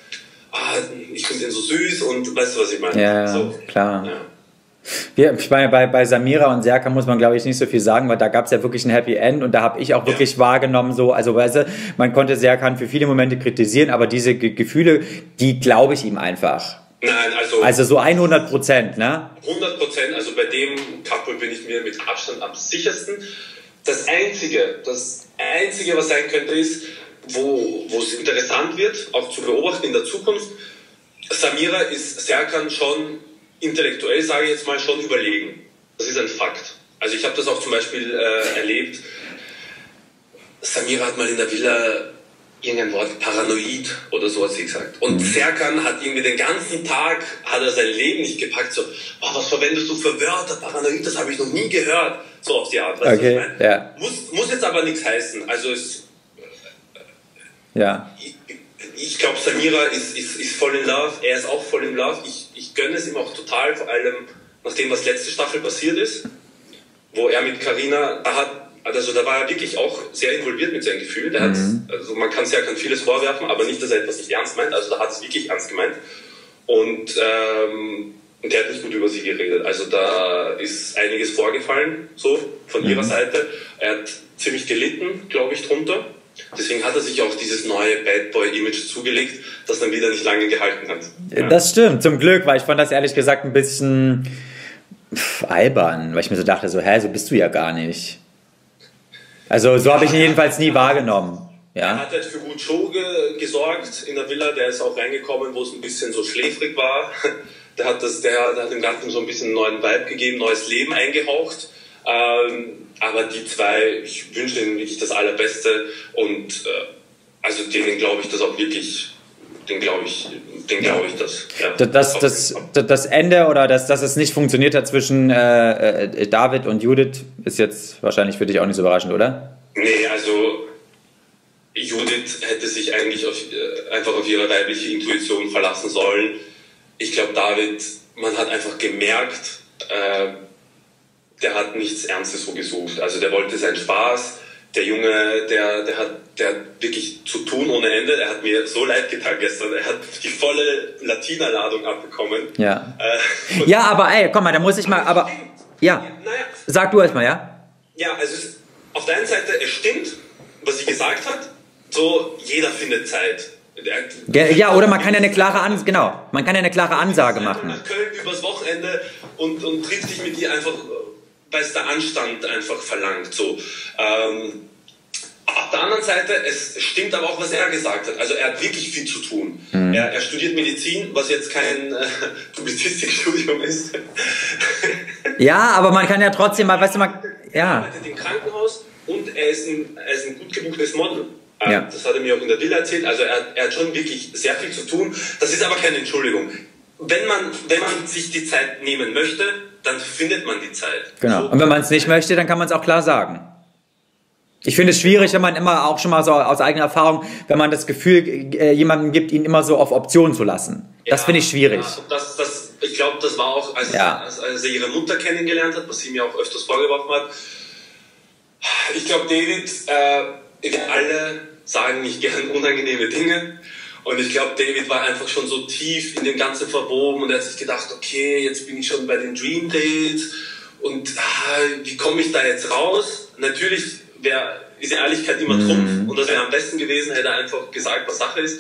ah, ich finde den so süß und weißt du, was ich meine? Ja, so, klar. Ja. Wir, ich meine, bei, bei Samira und Serka muss man, glaube ich, nicht so viel sagen, weil da gab es ja wirklich ein Happy End und da habe ich auch wirklich ja. wahrgenommen, so, also weißt du, man konnte Serkan für viele Momente kritisieren, aber diese Ge Gefühle, die glaube ich ihm einfach. Nein, also. Also so 100 Prozent, ne? 100 Prozent, also bei dem Couple bin ich mir mit Abstand am sichersten. Das Einzige, das Einzige, was sein könnte, ist, wo, wo es interessant wird, auch zu beobachten in der Zukunft, Samira ist Serkan schon intellektuell, sage ich jetzt mal, schon überlegen. Das ist ein Fakt. Also ich habe das auch zum Beispiel äh, erlebt. Samira hat mal in der Villa irgendein Wort paranoid oder so hat sie gesagt. Und mhm. Serkan hat irgendwie den ganzen Tag, hat er sein Leben nicht gepackt, so, oh, was verwendest du für Wörter, paranoid, das habe ich noch nie gehört, so auf die Art. Weißt okay, ja. muss, muss jetzt aber nichts heißen. Also es, ja. ich, ich glaube, Samira ist, ist, ist voll in Love, er ist auch voll in Love. Ich, ich gönne es ihm auch total, vor allem nach dem, was letzte Staffel passiert ist, wo er mit Karina, da hat, also da war er wirklich auch sehr involviert mit seinen Gefühlen. Der mhm. hat, also man kann ja kann vieles vorwerfen, aber nicht, dass er etwas nicht ernst meint. Also da hat es wirklich ernst gemeint. Und ähm, und der hat nicht gut über sie geredet. Also da ist einiges vorgefallen, so von mhm. ihrer Seite. Er hat ziemlich gelitten, glaube ich, drunter. Deswegen hat er sich auch dieses neue Bad Boy-Image zugelegt, das dann wieder nicht lange gehalten hat. Ja. Das stimmt, zum Glück, weil ich fand das ehrlich gesagt ein bisschen albern, weil ich mir so dachte, so, hä, so bist du ja gar nicht. Also so habe ich ihn jedenfalls nie wahrgenommen. Ja. Er hat halt für gut Show ge gesorgt in der Villa, der ist auch reingekommen, wo es ein bisschen so schläfrig war. Der hat, das, der, der hat dem Ganzen so ein bisschen einen neuen Vibe gegeben, neues Leben eingehaucht. Ähm, aber die zwei, ich wünsche ihnen wirklich das Allerbeste und äh, also denen glaube ich das auch wirklich, den glaube ich, den glaube ich das. Ja, das, das, das, das, Ende oder dass, dass es nicht funktioniert hat zwischen äh, äh, David und Judith ist jetzt wahrscheinlich für dich auch nicht so überraschend, oder? Nee, also Judith hätte sich eigentlich auf, äh, einfach auf ihre weibliche Intuition verlassen sollen. Ich glaube, David, man hat einfach gemerkt, äh, der hat nichts Ernstes so gesucht. Also der wollte seinen Spaß. Der Junge, der, der, hat, der hat wirklich zu tun ohne Ende. Er hat mir so leid getan gestern. Er hat die volle Latina-Ladung abbekommen. Ja. Äh, ja, aber ey, komm mal, da muss ich mal, aber. Ja. Naja. Sag du erstmal, ja? Ja, also es, auf der einen Seite, es stimmt, was sie gesagt hat. So, jeder findet Zeit. Ja, oder man kann ja eine klare Ansage, genau, man kann ja eine klare Ansage machen. Nach Köln übers Wochenende und, und trifft sich mit ihr einfach weil es der Anstand einfach verlangt. So. Ähm, auf der anderen Seite, es stimmt aber auch, was er gesagt hat. Also er hat wirklich viel zu tun. Mhm. Er, er, studiert Medizin, was jetzt kein äh, Publizistikstudium ist. ja, aber man kann ja trotzdem mal, weißt du, mal, ja. Er arbeitet im Krankenhaus und er ist ein, er ist ein gut gebuchtes Model. Ähm, ja. Das hat er mir auch in der Villa erzählt. Also er, er hat schon wirklich sehr viel zu tun. Das ist aber keine Entschuldigung. Wenn man, wenn man sich die Zeit nehmen möchte, dann findet man die Zeit. Genau. Und wenn man es nicht möchte, dann kann man es auch klar sagen. Ich finde es schwierig, wenn man immer auch schon mal so aus eigener Erfahrung, wenn man das Gefühl äh, jemandem gibt, ihn immer so auf Optionen zu lassen. Ja, das finde ich schwierig. Ja, das, das, ich glaube, das war auch, als, ja. als, als, er ihre Mutter kennengelernt hat, was sie mir auch öfters vorgeworfen hat. Ich glaube, David, äh, wir alle sagen nicht gern unangenehme Dinge. Und ich glaube, David war einfach schon so tief in dem Ganzen verwoben und er hat sich gedacht, okay, jetzt bin ich schon bei den Dream Dates und ah, wie komme ich da jetzt raus? Natürlich wär, ist Ehrlichkeit immer mhm. Trumpf und das wäre am besten gewesen, hätte er einfach gesagt, was Sache ist.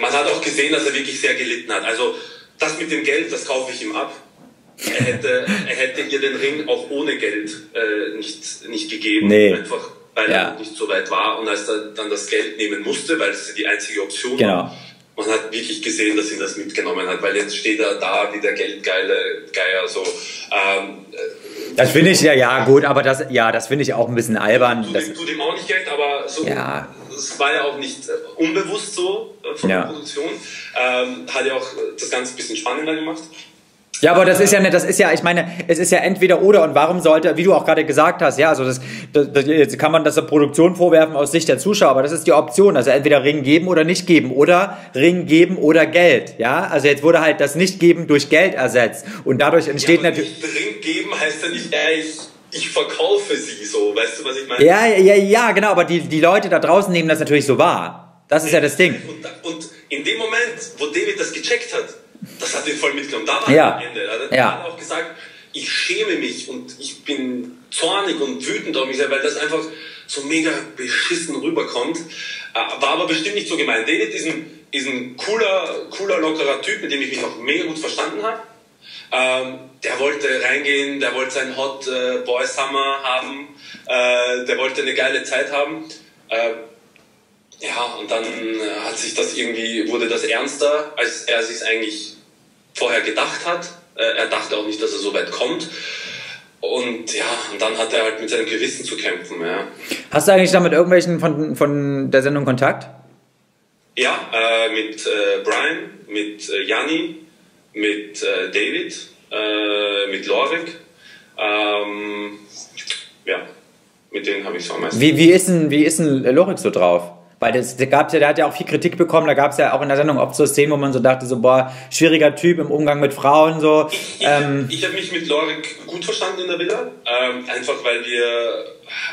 Man hat auch gesehen, dass er wirklich sehr gelitten hat. Also das mit dem Geld, das kaufe ich ihm ab. Er hätte, er hätte ihr den Ring auch ohne Geld äh, nicht, nicht gegeben. Nee. Einfach weil ja. er nicht so weit war und als er dann das Geld nehmen musste, weil es die einzige Option genau. war. Man hat wirklich gesehen, dass ihn das mitgenommen hat, weil jetzt steht er da wie der geldgeile Geier so. Ähm, Das finde ich ja, ja, gut, aber das, ja, das finde ich auch ein bisschen albern. Tut, dem, tut dem auch nicht gerecht, aber so, Ja. es war ja auch nicht äh, unbewusst so äh, von Ja. der Produktion. Ähm, hat ja auch äh, das Ganze ein bisschen spannender gemacht. Ja, aber das ist ja nicht, das ist ja, ich meine, es ist ja entweder oder und warum sollte, wie du auch gerade gesagt hast, ja, also das, das, das jetzt kann man das der Produktion vorwerfen aus Sicht der Zuschauer, aber das ist die Option, also entweder Ring geben oder nicht geben oder Ring geben oder Geld, ja, also jetzt wurde halt das Nicht-Geben durch Geld ersetzt und dadurch entsteht ja, natürlich, nicht Ring geben heißt ja nicht, ja, ich, ich verkaufe sie so. Weißt du, was ich meine? ja, ja, ja, genau, aber die, die Leute da draußen nehmen das natürlich so wahr. Das ist ja das Ding. Und, und in dem Moment, wo David das gecheckt hat, das hat ihn voll mitgenommen. Da war Ja. er am Ende. Er hat Ja. auch gesagt, ich schäme mich und ich bin zornig und wütend auf mich selber, weil das einfach so mega beschissen rüberkommt. Äh, War aber bestimmt nicht so gemeint. David ist ein, ist ein cooler, cooler, lockerer Typ, mit dem ich mich auch mega gut verstanden habe. Ähm, der wollte reingehen, der wollte seinen Hot äh, Boy Summer haben, äh, der wollte eine geile Zeit haben. Äh, ja, und dann äh, hat sich das irgendwie, wurde das ernster, als er sich eigentlich vorher gedacht hat. Äh, er dachte auch nicht, dass er so weit kommt. Und ja, und dann hat er halt mit seinem Gewissen zu kämpfen. Ja, Hast du eigentlich da mit irgendwelchen von, von der Sendung Kontakt? ja äh, mit äh, Brian, mit äh, Janni, mit äh, David, äh, mit Lorik. Ähm, ja, mit denen habe ich so am meisten. Wie, wie ist denn, wie ist denn Lorik so drauf? Weil das, da gab's ja, der hat ja auch viel Kritik bekommen, da gab es ja auch in der Sendung oft so Szenen, wo man so dachte, so, boah, schwieriger Typ im Umgang mit Frauen, so. Ich, Ähm, ich habe mich mit Lorik gut verstanden in der Villa, ähm, einfach weil wir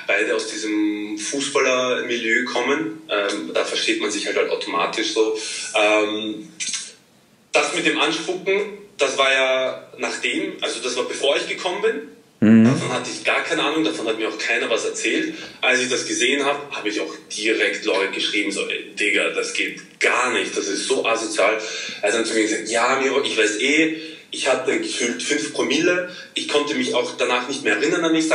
beide aus diesem Fußballermilieu kommen. Ähm, da versteht man sich halt, halt automatisch so. Ähm, das mit dem Anspucken, das war ja nachdem, also das war bevor ich gekommen bin. Davon hatte ich gar keine Ahnung, davon hat mir auch keiner was erzählt. Als ich das gesehen habe, habe ich auch direkt Lorik geschrieben, so, ey, Digga, das geht gar nicht, das ist so asozial. Er hat dann zu mir gesagt, ja, Miro, ich weiß eh, ich hatte gefühlt fünf Promille, ich konnte mich auch danach nicht mehr erinnern an nichts.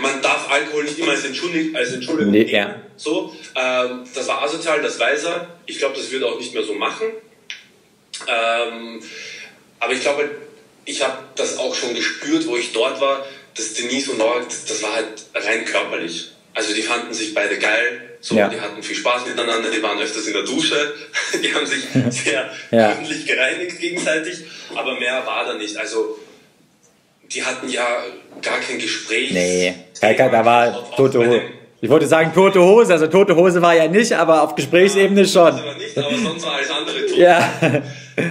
Man darf Alkohol nicht immer als, Entschuldig als Entschuldigung Nee, nehmen. ja. So, ähm, das war asozial, das weiß er. Ich glaube, das wird er auch nicht mehr so machen. Ähm, aber ich glaube, ich habe das auch schon gespürt, wo ich dort war, dass Denise und Laura, das, das war halt rein körperlich. Also die fanden sich beide geil, so, Ja. die hatten viel Spaß miteinander, die waren öfters in der Dusche, die haben sich sehr Ja. ordentlich gereinigt gegenseitig, aber mehr war da nicht. Also die hatten ja gar kein Gespräch. nee, da, da war Auf- tote Hose. Ich wollte sagen tote Hose, also tote Hose war ja nicht, aber auf Gesprächsebene schon. Aber nicht, aber sonst war alles andere tot. Ja.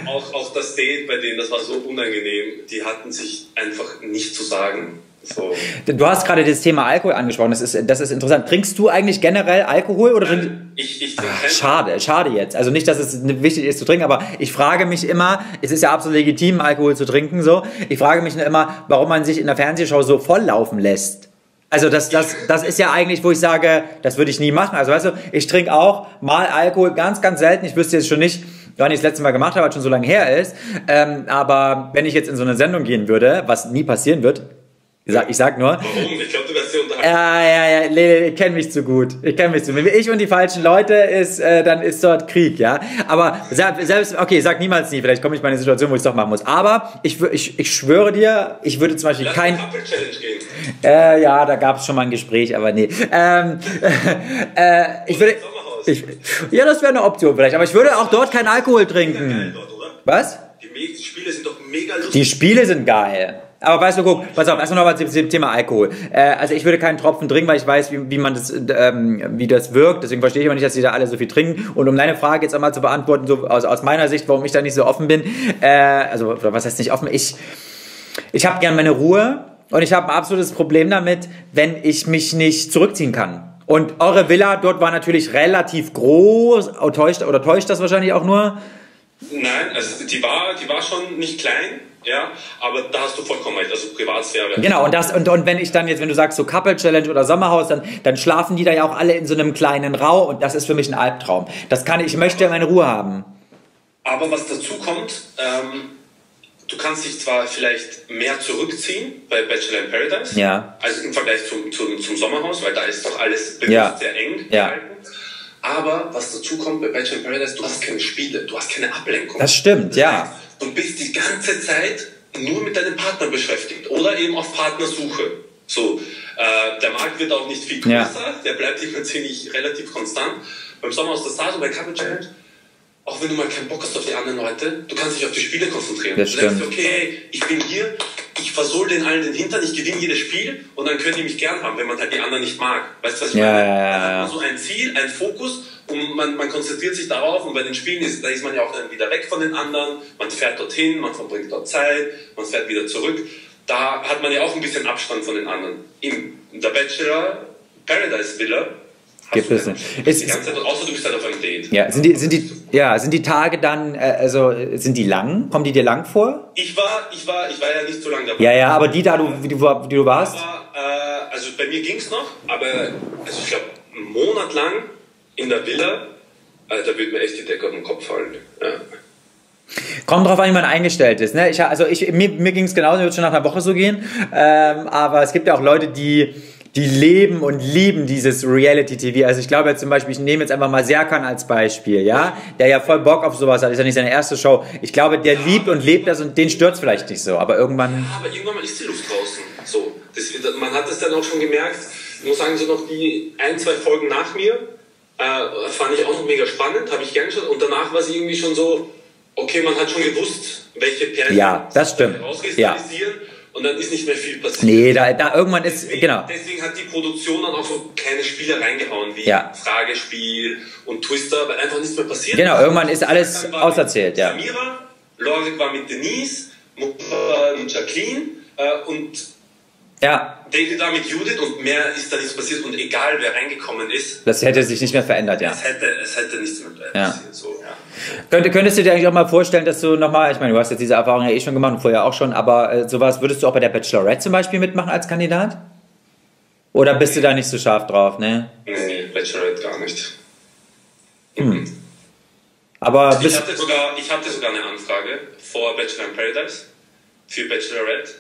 Auch, auch das Date bei denen, das war so unangenehm. Die hatten sich einfach nicht zu sagen. So. Du hast gerade das Thema Alkohol angesprochen, das ist, das ist interessant. Trinkst du eigentlich generell Alkohol oder trinkst Ich, ich trinke Ach, schade, schade jetzt. Also nicht, dass es wichtig ist zu trinken, aber ich frage mich immer, es ist ja absolut legitim, Alkohol zu trinken, so. Ich frage mich nur immer, warum man sich in der Fernsehshow so volllaufen lässt. Also das, das, das ist ja eigentlich, wo ich sage, das würde ich nie machen. Also weißt du, ich trinke auch mal Alkohol, ganz, ganz selten. Ich wüsste jetzt schon nicht, ich das letzte Mal gemacht habe, weil es schon so lange her ist. Ähm, aber wenn ich jetzt in so eine Sendung gehen würde, was nie passieren wird, ich sag, ich sag nur, Warum? Ich glaube, du wirst sehr unterhalten. ja, ja, ja, Lele, ich kenne mich zu gut. Ich kenne mich zu gut. Wenn ich und die falschen Leute ist, äh, dann ist dort Krieg, ja. Aber se- selbst, okay, sag niemals nie, vielleicht komme ich mal in eine Situation, wo ich es doch machen muss. Aber ich, ich, ich schwöre dir, ich würde zum Beispiel Lass kein, äh, ja, da gab es schon mal ein Gespräch, aber nee. Ähm, äh, ich würde. Ich, ja, das wäre eine Option vielleicht, aber ich würde auch dort keinen Alkohol trinken. Was? Die, Spiele sind doch mega lustig. Die Spiele sind geil. Aber weißt du, guck, pass auf, erstmal nochmal zum Thema Alkohol. Äh, also ich würde keinen Tropfen trinken, weil ich weiß, wie, wie man das, ähm, wie das wirkt. Deswegen verstehe ich aber nicht, dass die da alle so viel trinken. Und um deine Frage jetzt einmal zu beantworten, so aus, aus meiner Sicht, warum ich da nicht so offen bin, äh, also was heißt nicht offen? Ich, ich habe gern meine Ruhe und ich habe ein absolutes Problem damit, wenn ich mich nicht zurückziehen kann. Und eure Villa dort war natürlich relativ groß. Täuscht, oder täuscht das wahrscheinlich auch nur? Nein, also die war, die war schon nicht klein, ja, aber da hast du vollkommen recht, also Privatsphäre. Genau, und das, und, und wenn ich dann jetzt, wenn du sagst so Couple Challenge oder Sommerhaus, dann, dann schlafen die da ja auch alle in so einem kleinen Raum und das ist für mich ein Albtraum. Das kann ich, ich möchte meine Ruhe haben. Aber was dazu kommt, ähm, du kannst dich zwar vielleicht mehr zurückziehen bei Bachelor in Paradise, Ja. also im Vergleich zum, zum, zum Sommerhaus, weil da ist doch alles bewusst Ja. sehr eng Ja. Aber was dazu kommt bei Bachelor in Paradise, du hast keine Spiele, du hast keine Ablenkung. Das stimmt, ja. Du bist die ganze Zeit nur mit deinem Partner beschäftigt oder eben auf Partnersuche. So, äh, der Markt wird auch nicht viel größer, ja. der bleibt immer ziemlich relativ konstant. Beim Sommer aus der Stars und bei Couple Challenge auch wenn du mal keinen Bock hast auf die anderen Leute, du kannst dich auf die Spiele konzentrieren. Das du stimmt. denkst, okay, ich bin hier, ich versohl den allen den Hintern, ich gewinne jedes Spiel und dann können die mich gern haben, wenn man halt die anderen nicht mag. Weißt du, was ich ja, meine? Ja, ja, ja. Dann hat man so ein Ziel, ein Fokus und man, man konzentriert sich darauf und bei den Spielen ist, da ist man ja auch dann wieder weg von den anderen, man fährt dorthin, man verbringt dort Zeit, man fährt wieder zurück. Da hat man ja auch ein bisschen Abstand von den anderen. In der Bachelor Paradise Villa Gibt es nicht. Ist, die ganze Zeit, außer du bist halt auf einem Date. Ja, sind die, sind die, ja, sind die Tage dann, äh, also sind die lang? Kommen die dir lang vor? Ich war, ich war, ich war ja nicht so lange dabei. Ja, ja, aber die da, du, die, die du warst? Aber, äh, also bei mir ging es noch, aber also ich glaube, einen Monat lang in der Villa, äh, da wird mir echt die Decke auf den Kopf fallen. Ja. Kommt drauf an, wie man eingestellt ist. Ne? Ich, also ich, mir, mir ging es genauso, wird schon nach einer Woche so gehen. Ähm, aber es gibt ja auch Leute, die die leben und lieben dieses Reality-TV. Also ich glaube jetzt zum Beispiel, ich nehme jetzt einfach mal Serkan als Beispiel, ja, der ja voll Bock auf sowas hat, ist ja nicht seine erste Show. Ich glaube, der liebt und lebt das und den stört vielleicht nicht so, aber irgendwann... Ja, aber irgendwann ist die Luft draußen. So, das, man hat es dann auch schon gemerkt, ich muss sagen, so noch die ein, zwei Folgen nach mir, äh, fand ich auch noch mega spannend, habe ich gern geschaut und danach war sie irgendwie schon so, okay, man hat schon gewusst, welche Pärchen ja, das stimmt. rauskristallisieren. Ja und dann ist nicht mehr viel passiert. Nee, da, da irgendwann ist, deswegen, genau. Deswegen hat die Produktion dann auch so kleine Spiele reingehauen, wie ja. Fragespiel und Twister, weil einfach nichts mehr passiert Genau, irgendwann ist alles auserzählt, ja. Samira, Lorik war mit Denise, Mutter mit Jacqueline äh, und ja. David war mit Judith und mehr ist da nichts passiert und egal wer reingekommen ist. Das hätte sich nicht mehr verändert, ja. Es hätte, es hätte nichts mehr ja. passiert, so, ja. Könnt, könntest du dir eigentlich auch mal vorstellen, dass du nochmal, ich meine, du hast jetzt diese Erfahrung ja eh schon gemacht und vorher auch schon, aber äh, sowas würdest du auch bei der Bachelorette zum Beispiel mitmachen als Kandidat? Oder bist du da nicht so scharf drauf, ne? Nee, Bachelorette gar nicht. Hm. Aber ich hatte, sogar, ich hatte sogar eine Anfrage vor Bachelor in Paradise für Bachelorette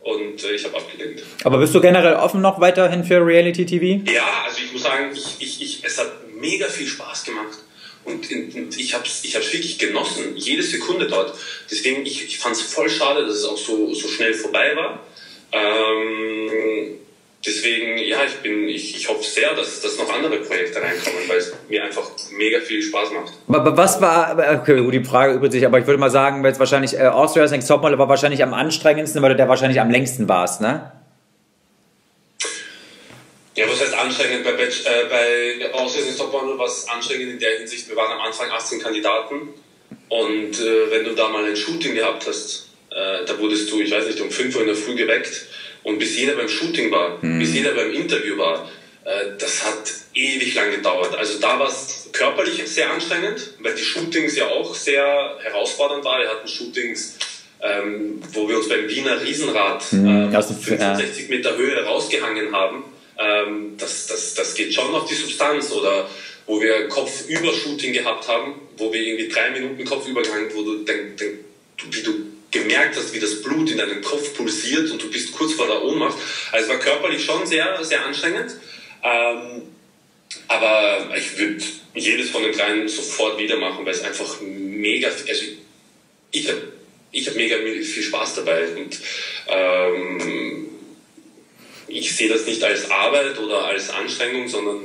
und äh, ich habe abgelehnt. Aber bist du generell offen noch weiterhin für Reality TV? Ja, also ich muss sagen, ich, ich, ich, es hat mega viel Spaß gemacht. Und, und ich habe es ich hab's wirklich genossen, jede Sekunde dort. Deswegen, ich, ich fand es voll schade, dass es auch so, so schnell vorbei war. Ähm, deswegen, ja, ich, bin, ich, ich hoffe sehr, dass, dass noch andere Projekte reinkommen, weil es mir einfach mega viel Spaß macht. Aber was war, okay, gut, die Frage übrigens sich, aber ich würde mal sagen, weil es wahrscheinlich, äh, Austria's Next Topmodel war wahrscheinlich am anstrengendsten, weil du der wahrscheinlich am längsten warst, ne? Ja, was heißt anstrengend? Bei, Batch, äh, bei Auslösung Topmodel war es anstrengend in der Hinsicht, wir waren am Anfang 18 Kandidaten und äh, wenn du da mal ein Shooting gehabt hast, äh, da wurdest du, ich weiß nicht, um 5 Uhr in der Früh geweckt und bis jeder beim Shooting war, mhm. bis jeder beim Interview war, äh, das hat ewig lang gedauert. Also da war es körperlich sehr anstrengend, weil die Shootings ja auch sehr herausfordernd waren. Wir hatten Shootings ähm, wo wir uns beim Wiener Riesenrad mhm, äh, 65 Meter Höhe rausgehangen haben ähm, das, das, das geht schon auf die Substanz oder wo wir Kopfübershooting gehabt haben, wo wir irgendwie drei Minuten Kopfübergang, wo du, denk, denk, wie du gemerkt hast, wie das Blut in deinem Kopf pulsiert und du bist kurz vor der Ohnmacht. Also es war körperlich schon sehr, sehr anstrengend. Ähm, aber ich würde jedes von den dreien sofort wieder machen, weil es einfach mega, also ich habe ich hab mega viel Spaß dabei und ähm, ich sehe das nicht als Arbeit oder als Anstrengung, sondern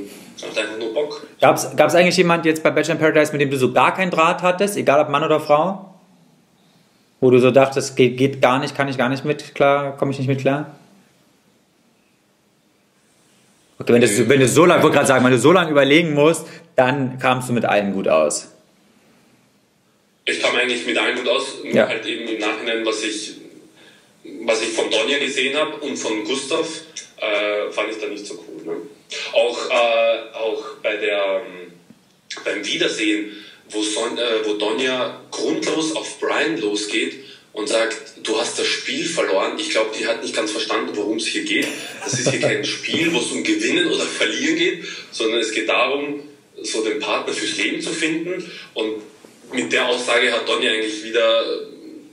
macht einfach nur Bock. Gab es eigentlich jemand jetzt bei Bachelor in Paradise, mit dem du so gar keinen Draht hattest, egal ob Mann oder Frau? Wo du so dachtest, geht, geht gar nicht, kann ich gar nicht mit klar, komme ich nicht mit klar? Okay, wenn, das, wenn du so lange, wollte gerade sagen, wenn du so lange überlegen musst, dann kamst du mit allen gut aus. Ich kam eigentlich mit allen gut aus, nur ja. halt eben im Nachhinein, was ich was ich von Donja gesehen habe und von Gustav, äh, fand ich da nicht so cool. Ne? Auch, äh, auch bei der, ähm, beim Wiedersehen, wo, Son, äh, wo Donja grundlos auf Brian losgeht und sagt, du hast das Spiel verloren. Ich glaube, die hat nicht ganz verstanden, worum es hier geht. Das ist hier kein Spiel, wo es um Gewinnen oder Verlieren geht, sondern es geht darum, so den Partner fürs Leben zu finden. Und mit der Aussage hat Donja eigentlich wieder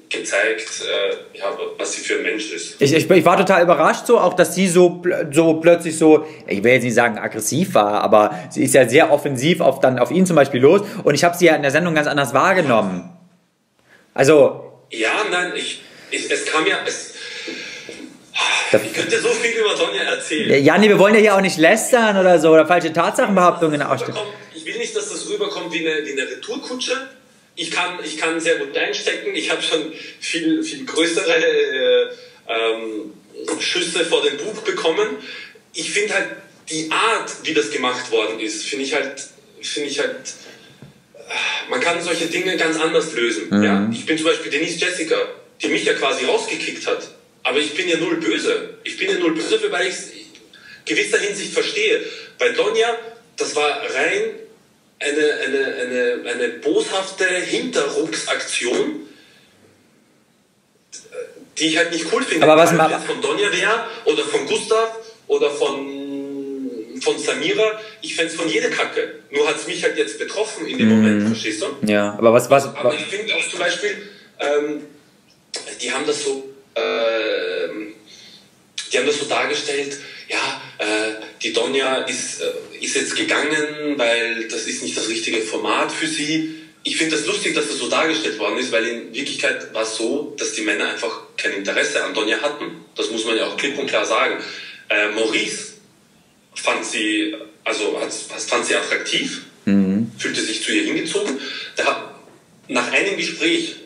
gezeigt, äh, ja, was sie für ein Mensch ist. Ich, ich, ich, war total überrascht so, auch dass sie so, so plötzlich so, ich will jetzt nicht sagen aggressiv war, aber sie ist ja sehr offensiv auf, dann, auf ihn zum Beispiel los und ich habe sie ja in der Sendung ganz anders wahrgenommen. Also... Ja, nein, ich... ich, es kam ja, es, ich könnte so viel über Sonja erzählen. Ja, nee, wir wollen ja hier auch nicht lästern oder so oder falsche Tatsachenbehauptungen ausstellen. Ich will nicht, dass das rüberkommt wie eine, wie eine Retourkutsche. Ich kann, ich kann sehr gut einstecken. Ich habe schon viel, viel größere äh, ähm, Schüsse vor den Bug bekommen. Ich finde halt die Art, wie das gemacht worden ist, finde ich halt, finde ich halt, man kann solche Dinge ganz anders lösen. Mhm. Ja? Ich bin zum Beispiel Denise Jessica, die mich ja quasi rausgekickt hat. Aber ich bin ja null böse. Ich bin ja null böse, weil ich es gewisser Hinsicht verstehe. Bei Donja, das war rein eine, eine, eine, eine boshafte Hinterrucksaktion, die ich halt nicht cool finde. Aber was man von Donja wäre oder von Gustav oder von, von Samira, ich fände es von jeder Kacke. Nur hat es mich halt jetzt betroffen in dem mhm. Moment, verstehst du? Ja, aber was... was aber ich finde auch zum Beispiel, ähm, die haben das so... Äh, die haben das so dargestellt, ja, äh, die Donja ist, äh, ist jetzt gegangen, weil das ist nicht das richtige Format für sie ich finde das lustig, dass das so dargestellt worden ist, weil in Wirklichkeit war es so, dass die Männer einfach kein Interesse an Donja hatten. Das muss man ja auch klipp und klar sagen. Äh, Maurice fand sie, also fand sie attraktiv, mhm. fühlte sich zu ihr hingezogen. Da, nach einem Gespräch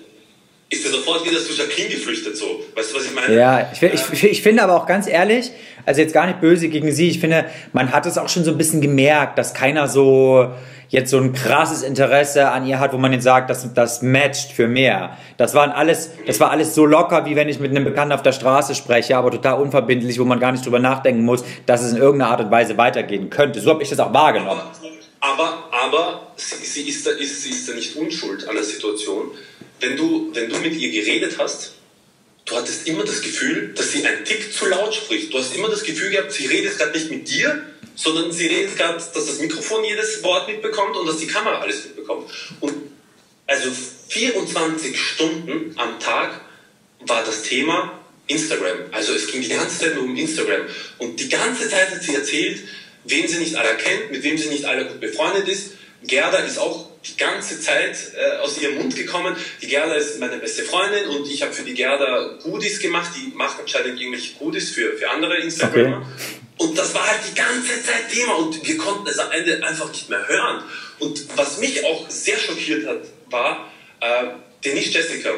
ist er sofort wieder zu Jacqueline geflüchtet, so. Weißt du, was ich meine? Ja, ich, ich, ich finde aber auch ganz ehrlich, also jetzt gar nicht böse gegen sie, ich finde, man hat es auch schon so ein bisschen gemerkt, dass keiner so jetzt so ein krasses Interesse an ihr hat, wo man jetzt sagt, das, das matcht für mehr. Das waren alles, das war alles so locker, wie wenn ich mit einem Bekannten auf der Straße spreche, aber total unverbindlich, wo man gar nicht drüber nachdenken muss, dass es in irgendeiner Art und Weise weitergehen könnte. So habe ich das auch wahrgenommen. Aber, aber, sie, sie, ist da, ist, sie ist da nicht unschuld an der Situation. Wenn du, wenn du mit ihr geredet hast, du hattest immer das Gefühl, dass sie ein Tick zu laut spricht. Du hast immer das Gefühl gehabt, sie redet gerade nicht mit dir, sondern sie redet gerade, dass das Mikrofon jedes Wort mitbekommt und dass die Kamera alles mitbekommt. Und also 24 Stunden am Tag war das Thema Instagram. Also es ging die ganze Zeit nur um Instagram. Und die ganze Zeit hat sie erzählt, wen sie nicht alle kennt, mit wem sie nicht alle gut befreundet ist. Gerda ist auch die ganze Zeit äh, aus ihrem Mund gekommen. Die Gerda ist meine beste Freundin und ich habe für die Gerda Goodies gemacht. Die macht anscheinend irgendwelche Goodies für, für andere Instagramer. Okay. Und das war halt die ganze Zeit Thema und wir konnten es am Ende einfach nicht mehr hören. Und was mich auch sehr schockiert hat, war äh, Denise Jessica,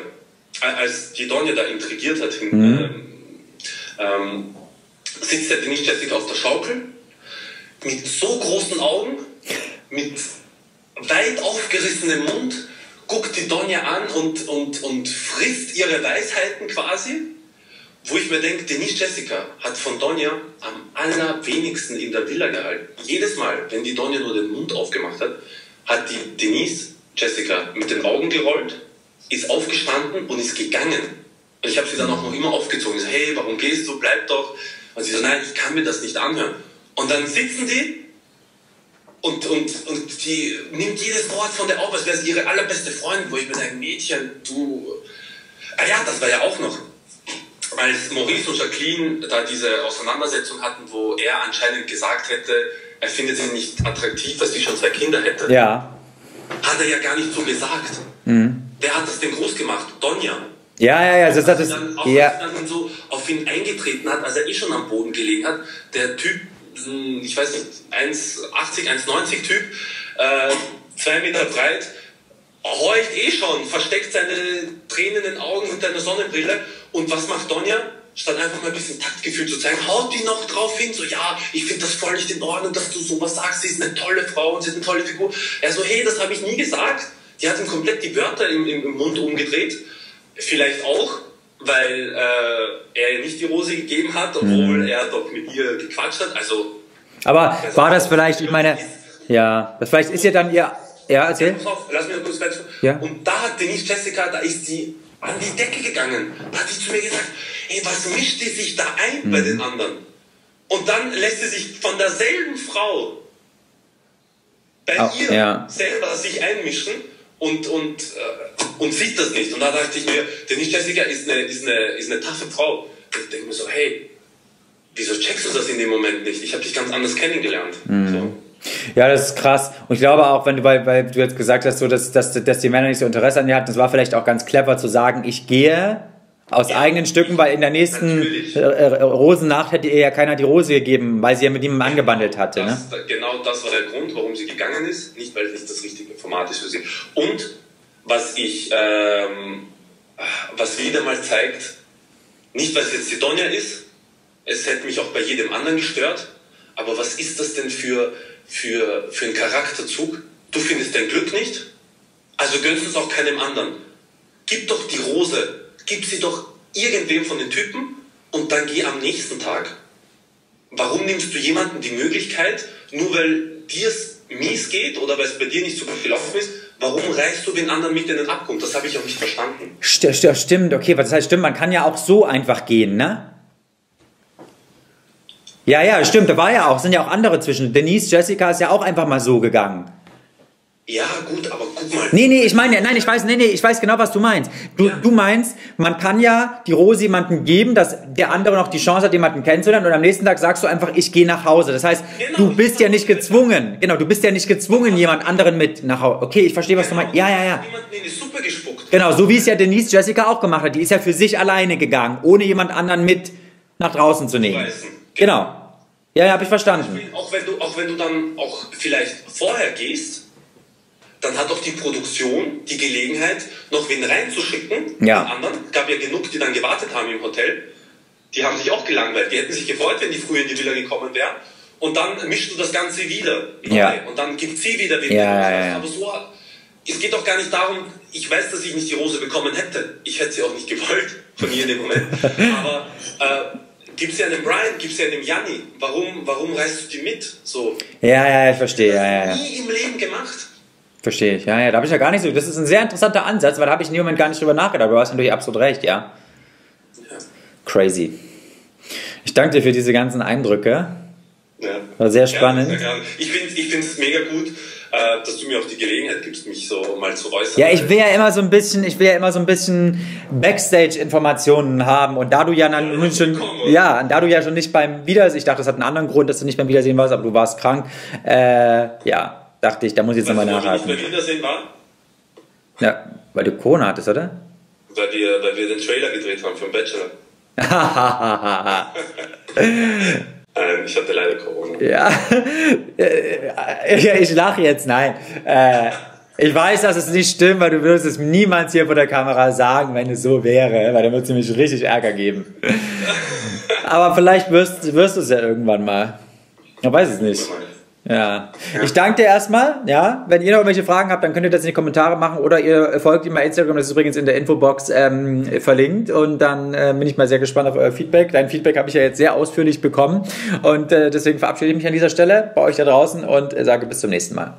als die Donja da intrigiert hat, mhm. ähm, ähm, sitzt der Denise Jessica auf der Schaukel mit so großen Augen, mit weit aufgerissenem Mund, guckt die Donja an und, und, und frisst ihre Weisheiten quasi wo ich mir denke, Denise Jessica hat von Donja am allerwenigsten in der Villa gehalten. Jedes Mal, wenn die Donja nur den Mund aufgemacht hat, hat die Denise Jessica mit den Augen gerollt, ist aufgestanden und ist gegangen. Und ich habe sie dann auch noch immer aufgezogen. Ich so, hey, warum gehst du? Bleib doch. Und sie so, nein, ich kann mir das nicht anhören. Und dann sitzen die und, und, und die nimmt jedes Wort von der auf, als wäre sie ihre allerbeste Freundin, wo ich mir denke, Mädchen, du... Ah ja, das war ja auch noch als Maurice und Jacqueline da diese Auseinandersetzung hatten, wo er anscheinend gesagt hätte, er findet sie nicht attraktiv, weil sie schon zwei Kinder hätte. Ja. Hat er ja gar nicht so gesagt. Mhm. Wer hat das denn groß gemacht? Donja. Ja, ja, ja. Das, das, das, dann, auch ja. dann so auf ihn eingetreten hat, als er eh schon am Boden gelegen hat. Der Typ, ich weiß nicht, 1,80, 1,90 Typ, äh, zwei Meter breit, heult eh schon, versteckt seine Tränen Augen mit einer Sonnenbrille. Und was macht Donja? Statt einfach mal ein bisschen Taktgefühl zu zeigen, haut die noch drauf hin, so, ja, ich finde das voll nicht in Ordnung, dass du sowas sagst, sie ist eine tolle Frau und sie ist eine tolle Figur. Er so, hey, das habe ich nie gesagt. Die hat ihm komplett die Wörter im, im Mund umgedreht. Vielleicht auch, weil äh, er ihr nicht die Rose gegeben hat, obwohl mhm. er doch mit ihr gequatscht hat. Also, Aber war das vielleicht, ich meine, ja, das vielleicht ist ja dann ihr ja, erzähl. Pass auf, lass mich kurz fertig. Ja. Und da hat Denise Jessica, da ist sie an die Decke gegangen. Da hat sie zu mir gesagt, ey, was mischt die sich da ein mhm. bei den anderen? Und dann lässt sie sich von derselben Frau bei oh, ihr ja. selber sich einmischen und, und, äh, und sieht das nicht. Und da dachte ich mir, Denise Jessica ist eine, ist eine, ist eine taffe Frau. Und ich denke mir so, hey, wieso checkst du das in dem Moment nicht? Ich habe dich ganz anders kennengelernt. Mhm. So. Ja, das ist krass. Und ich glaube auch, wenn du, weil, weil du jetzt gesagt hast, so, dass, dass, dass die Männer nicht so Interesse an dir hatten, das war vielleicht auch ganz clever zu sagen, ich gehe, Aus ja, eigenen Stücken, weil in der nächsten äh, äh, Rosennacht hätte ihr ja keiner die Rose gegeben, weil sie ja mit ihm genau, angebandelt hatte. Das, ne? Genau das war der Grund, warum sie gegangen ist. Nicht, weil es nicht das richtige Format ist für sie. Und was ich, ähm, was wieder mal zeigt, nicht es jetzt die Donja ist, es hätte mich auch bei jedem anderen gestört, aber was ist das denn für, für, für ein Charakterzug? Du findest dein Glück nicht, also gönnst es auch keinem anderen. Gib doch die Rose gib sie doch irgendwem von den Typen und dann geh am nächsten Tag. Warum nimmst du jemanden die Möglichkeit, nur weil dir es mies geht oder weil es bei dir nicht so gut gelaufen ist, warum reißt du den anderen mit in den Abgrund? Das habe ich auch nicht verstanden. Stimmt, okay, was heißt stimmt, man kann ja auch so einfach gehen, ne? Ja, ja, stimmt, da war ja auch, sind ja auch andere zwischen. Denise, Jessica ist ja auch einfach mal so gegangen. Ja, gut, aber guck mal. Nee, nee, ich meine, nein, ich weiß, nee, nee, ich weiß genau, was du meinst. Du, ja. du meinst, man kann ja die Rose jemandem geben, dass der andere noch die Chance hat, jemanden kennenzulernen und am nächsten Tag sagst du einfach, ich gehe nach Hause. Das heißt, genau, du bist ja nicht gezwungen, genau, du bist ja nicht gezwungen, jemand anderen mit nach Hause. Okay, ich verstehe, was genau. du meinst. Ja, ja, ja. in die Suppe gespuckt. Genau, so wie es ja Denise Jessica auch gemacht hat. Die ist ja für sich alleine gegangen, ohne jemand anderen mit nach draußen zu nehmen. Genau. genau. Ja, ja, habe ich verstanden. Auch wenn du, auch wenn du dann auch vielleicht vorher gehst, dann hat auch die Produktion die Gelegenheit, noch wen reinzuschicken, ja. anderen. Es gab ja genug, die dann gewartet haben im Hotel. Die haben sich auch gelangweilt. Die hätten sich gefreut, wenn die früher in die Villa gekommen wären. Und dann mischst du das Ganze wieder. Ja. Und dann gibt sie wieder wen. Ja, ja, ja. Aber so, es geht doch gar nicht darum, ich weiß, dass ich nicht die Rose bekommen hätte. Ich hätte sie auch nicht gewollt, von ihr in dem Moment. Aber äh, gib sie einem Brian, gib sie einem Janni. Warum, warum reißt du die mit? So. Ja, ja, ich verstehe. Das ja, ja. nie im Leben gemacht. Verstehe ich. Ja, ja, da habe ich ja gar nicht so. Das ist ein sehr interessanter Ansatz, weil da habe ich in dem Moment gar nicht drüber nachgedacht. Du hast natürlich absolut recht, ja. ja. Crazy. Ich danke dir für diese ganzen Eindrücke. Ja. War sehr spannend. Ja, sehr ich finde es mega gut, äh, dass du mir auch die Gelegenheit gibst, mich so mal zu äußern. Ja, ich will ja immer so ein bisschen, ich will ja immer so ein bisschen Backstage-Informationen haben und da du ja dann ja, schon, ja, da du ja schon nicht beim Wiedersehen, ich dachte, das hat einen anderen Grund, dass du nicht beim Wiedersehen warst, aber du warst krank, äh, ja, dachte ich, da muss ich jetzt nochmal nachhaken. Weil Wiedersehen war? Ja, weil du Corona hattest, oder? Weil wir, weil wir den Trailer gedreht haben für den Bachelor. Nein, ich hatte leider Corona. Ja, ich lache jetzt, nein. Äh, ich weiß, dass es nicht stimmt, weil du würdest es niemals hier vor der Kamera sagen, wenn es so wäre, weil dann wird es nämlich richtig Ärger geben. Aber vielleicht wirst, wirst du es ja irgendwann mal. Ich weiß es nicht. Ja. Ich danke dir erstmal. Ja, wenn ihr noch irgendwelche Fragen habt, dann könnt ihr das in die Kommentare machen oder ihr folgt ihm bei Instagram. Das ist übrigens in der Infobox ähm, verlinkt. Und dann äh, bin ich mal sehr gespannt auf euer Feedback. Dein Feedback habe ich ja jetzt sehr ausführlich bekommen und äh, deswegen verabschiede ich mich an dieser Stelle bei euch da draußen und äh, sage bis zum nächsten Mal.